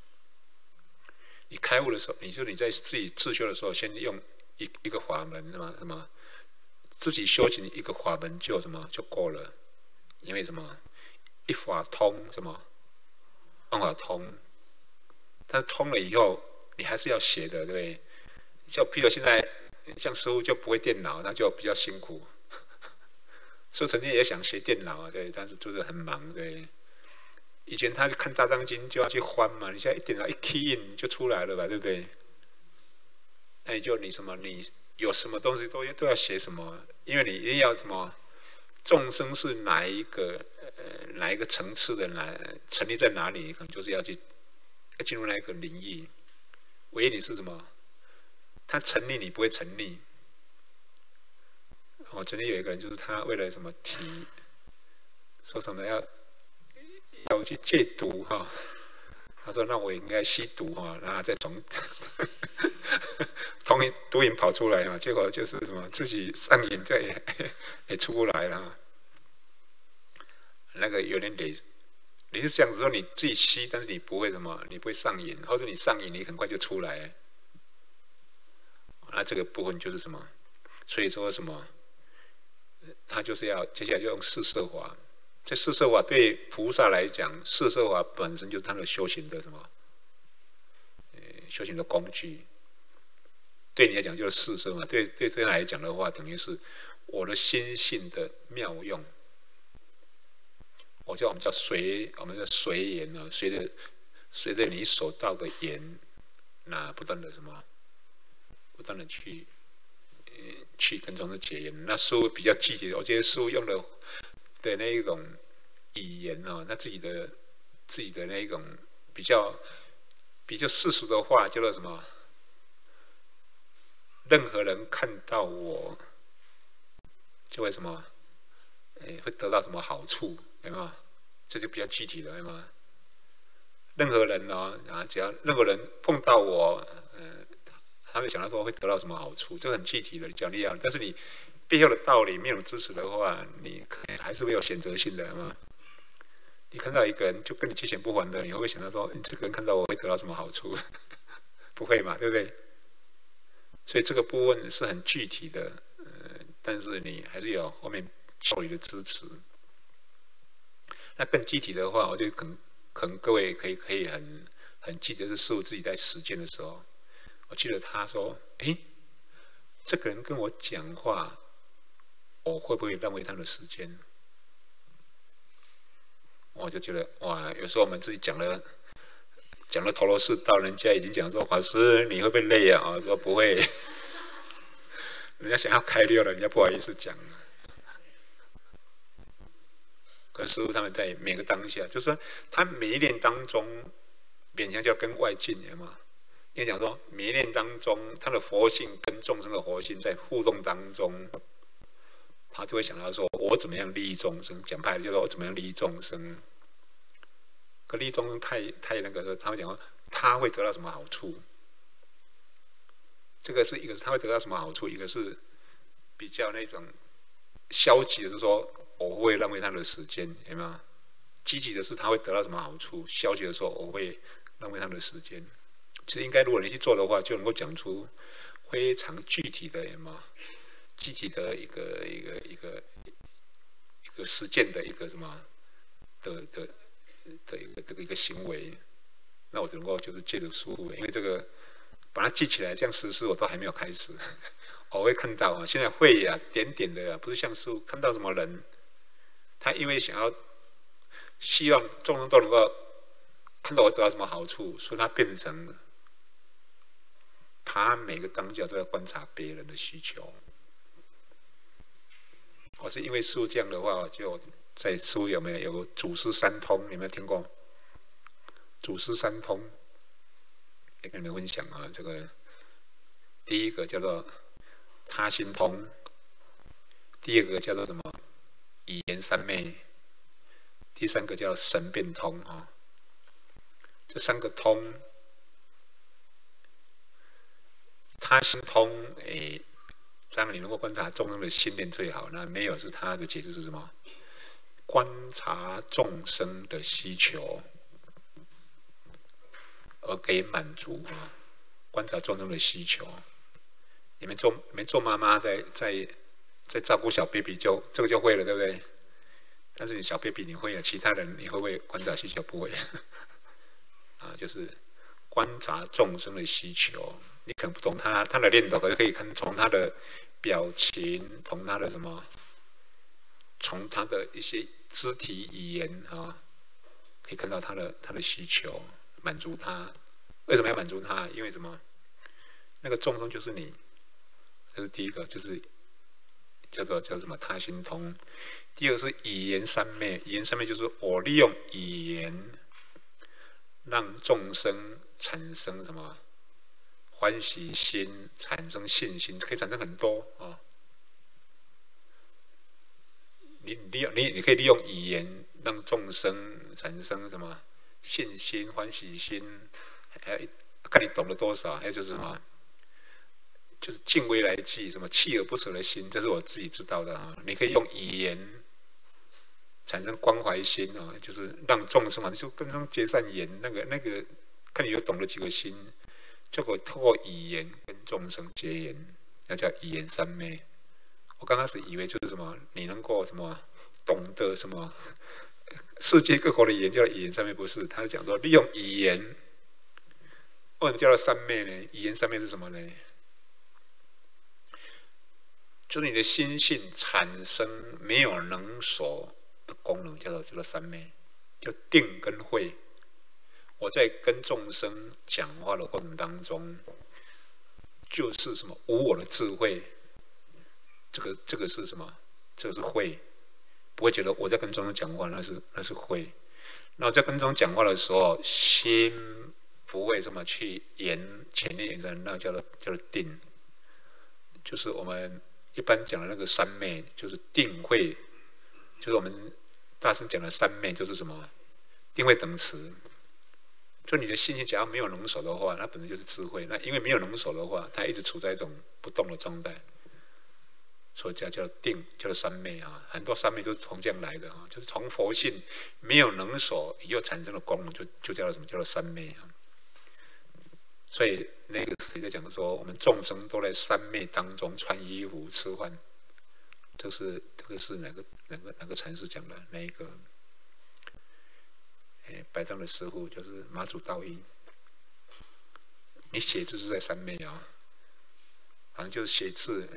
你开悟的时候，你说你在自己自修的时候，先用一一个法门，什么什么，自己修行一个法门就什么就够了。因为什么，一法通什么，万法通。但是通了以后，你还是要学的，对不对？像譬如现在。像师傅就不会电脑，那就比较辛苦。师傅曾经也想学电脑啊，对，但是就是很忙，对。以前他看大藏经就要去翻嘛，你现在一点到一 key in 就出来了吧，对不对？那你就你什么，你有什么东西都要都要写什么，因为你一定要什么，众生是哪一个呃哪一个层次的哪成立在哪里，可能就是要去要进入那一个领域。唯一你是什么？他成立你不会成立。我曾经有一个人，就是他为了什么提，说什么要要去戒毒哈，他说那我应该吸毒哈，然后再从 从毒瘾跑出来嘛，结果就是什么自己上瘾再也也出不来了。那个有点得，你是这样子说你自己吸，但是你不会什么，你不会上瘾，或者你上瘾，你很快就出来。那这个部分就是什么？所以说什么？他就是要接下来就用四色法。这四色法对菩萨来讲，四色法本身就是他的修行的什么？呃，修行的工具。对你来讲就是四色嘛。对对对来讲的话，等于是我的心性的妙用。我叫我们叫随我们的随缘呢，随着随着你所造的缘，那不断的什么？不断的去，去跟众生结缘。那书比较具体，我觉得书用的的那一种语言哦，那自己的自己的那一种比较比较世俗的话，叫做什么？任何人看到我，就会什么？哎，会得到什么好处？有没有？这就比较具体的，有没有？任何人哦，啊，只要任何人碰到我，嗯。他们想到说会得到什么好处，这很具体的奖励啊。但是你必要的道理没有支持的话，你可能还是会有选择性的嘛。你看到一个人就跟你借钱不还的，你会不会想到说，你这个人看到我会得到什么好处？不会嘛，对不对？所以这个部分是很具体的，呃，但是你还是有后面教育的支持。那更具体的话，我就可能可能各位可以可以很很记得是师傅自己在实践的时候。我记得他说：“哎，这个人跟我讲话，我会不会浪费他的时间？”我就觉得哇，有时候我们自己讲了，讲了头头是道，人家已经讲说：“法师，你会不会累啊？”我说：“不会。”人家想要开溜了，人家不好意思讲。可是他们在每个当下，就是说他每一念当中，勉强叫跟外境人嘛。你讲说，迷恋当中，他的佛性跟众生的佛性在互动当中，他就会想到说：我怎么样利益众生？讲派就说我怎么样利益众生？可利益众生太太那个，他会讲他会得到什么好处？这个是一个他会得到什么好处？一个是比较那种消极的，是说我会浪费他的时间，有没有？积极的是他会得到什么好处？消极的说我会浪费他的时间。其实应该，如果你去做的话，就能够讲出非常具体的什么，具体的一个一个一个一个实践的一个什么的的的一个这个一个行为。那我只能够就是借着书，因为这个把它记起来，这样实施我都还没有开始。我会看到啊，现在会呀，点点的呀，不是像书看到什么人，他因为想要希望众人都能够看到我得到什么好处，所以他变成。他每个当下都要观察别人的需求。我是因为书这样的话，就在书有没有有祖师三通？有没有听过？祖师三通，也跟你们分享啊。这个第一个叫做他心通，第二个叫做什么？语言三昧，第三个叫神变通啊。这三个通。他心通，诶，当然你能够观察众生的心念最好。那没有是他的解释是什么？观察众生的需求，而给满足啊！观察众生的需求，你们做没做妈妈在在在照顾小 baby 就这个就会了，对不对？但是你小 baby 你会啊，其他人你会不会观察需求？不会 啊，就是观察众生的需求。你可能不懂他他的念头，可是可以看从他的表情，从他的什么，从他的一些肢体语言啊，可以看到他的他的需求，满足他。为什么要满足他？因为什么？那个众生就是你，这是第一个，就是叫做叫什么他心通。第二个是语言三昧，语言三昧就是我利用语言让众生产生什么欢喜心，产生信心，可以产生很多啊。你利用你你可以利用语言让众生产生什么信心、欢喜心，还有看你懂了多少，还有就是什么。就是敬畏来记，什么锲而不舍的心，这是我自己知道的啊。你可以用语言产生关怀心啊，就是让众生嘛，就跟中结善缘。那个那个，看你有懂了几个心，就可以透过语言跟众生结缘，那叫语言三昧。我刚开始以为就是什么，你能够什么懂得什么世界各国的语言叫语言三昧，不是？他是讲说利用语言，为什么叫做三昧呢？语言三昧是什么呢？就是你的心性产生没有能所的功能，叫做叫做三昧，叫定跟慧。我在跟众生讲话的过程当中，就是什么无我的智慧。这个这个是什么？这个是慧，不会觉得我在跟众生讲话，那是那是慧。那我在跟众生讲话的时候，心不会这么去延前面延伸，那叫做叫做定，就是我们。一般讲的那个三昧，就是定慧，就是我们大师讲的三昧，就是什么？定慧等词。就你的信心，假如没有能手的话，它本身就是智慧。那因为没有能手的话，它一直处在一种不动的状态，所以叫叫定，叫做三昧啊。很多三昧都是从这样来的啊，就是从佛性没有能手又产生了功能，就就叫做什么？叫做三昧啊。所以那个谁在讲说，我们众生都在三昧当中穿衣服、吃饭，这是这个是哪个哪个哪个禅师讲的？那一个？哎，白藏的师傅就是马祖道一。你写字是在三昧啊，好像就是写字，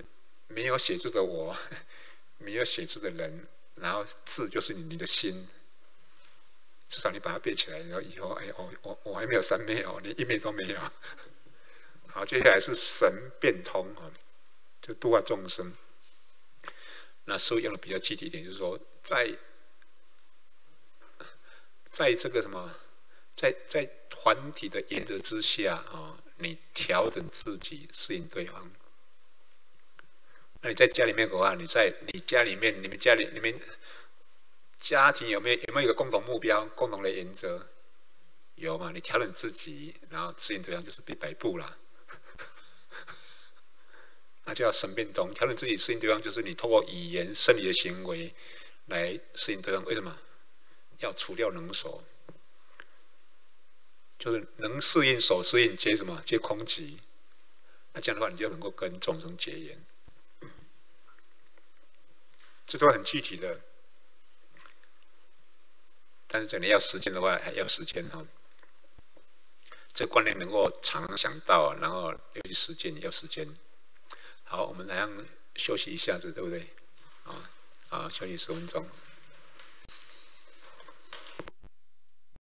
没有写字的我，没有写字的人，然后字就是你你的心。至少你把它背起来，然后以后，哎，我我我还没有三昧哦，连一昧都没有。好，接下来是神变通啊，就度化众生。那书用的比较具体一点，就是说，在在这个什么，在在团体的原则之下啊，你调整自己，适应对方。那你在家里面的话，你在你家里面，你们家里你们。家庭有没有有没有一个共同目标、共同的原则？有嘛？你调整自己，然后适应对方就是被摆布了，那就要生变中。调整自己适应对方，就是你通过语言、生理的行为来适应对方。为什么？要除掉能手，就是能适应手适应接什么？接空气。那这样的话，你就能够跟众生结缘。这都很具体的。但是这里要实践的话，还要时间哈。这观念能够常想到，然后要去实践，要时间。好，我们来休息一下子，对不对？啊，啊，休息十分钟。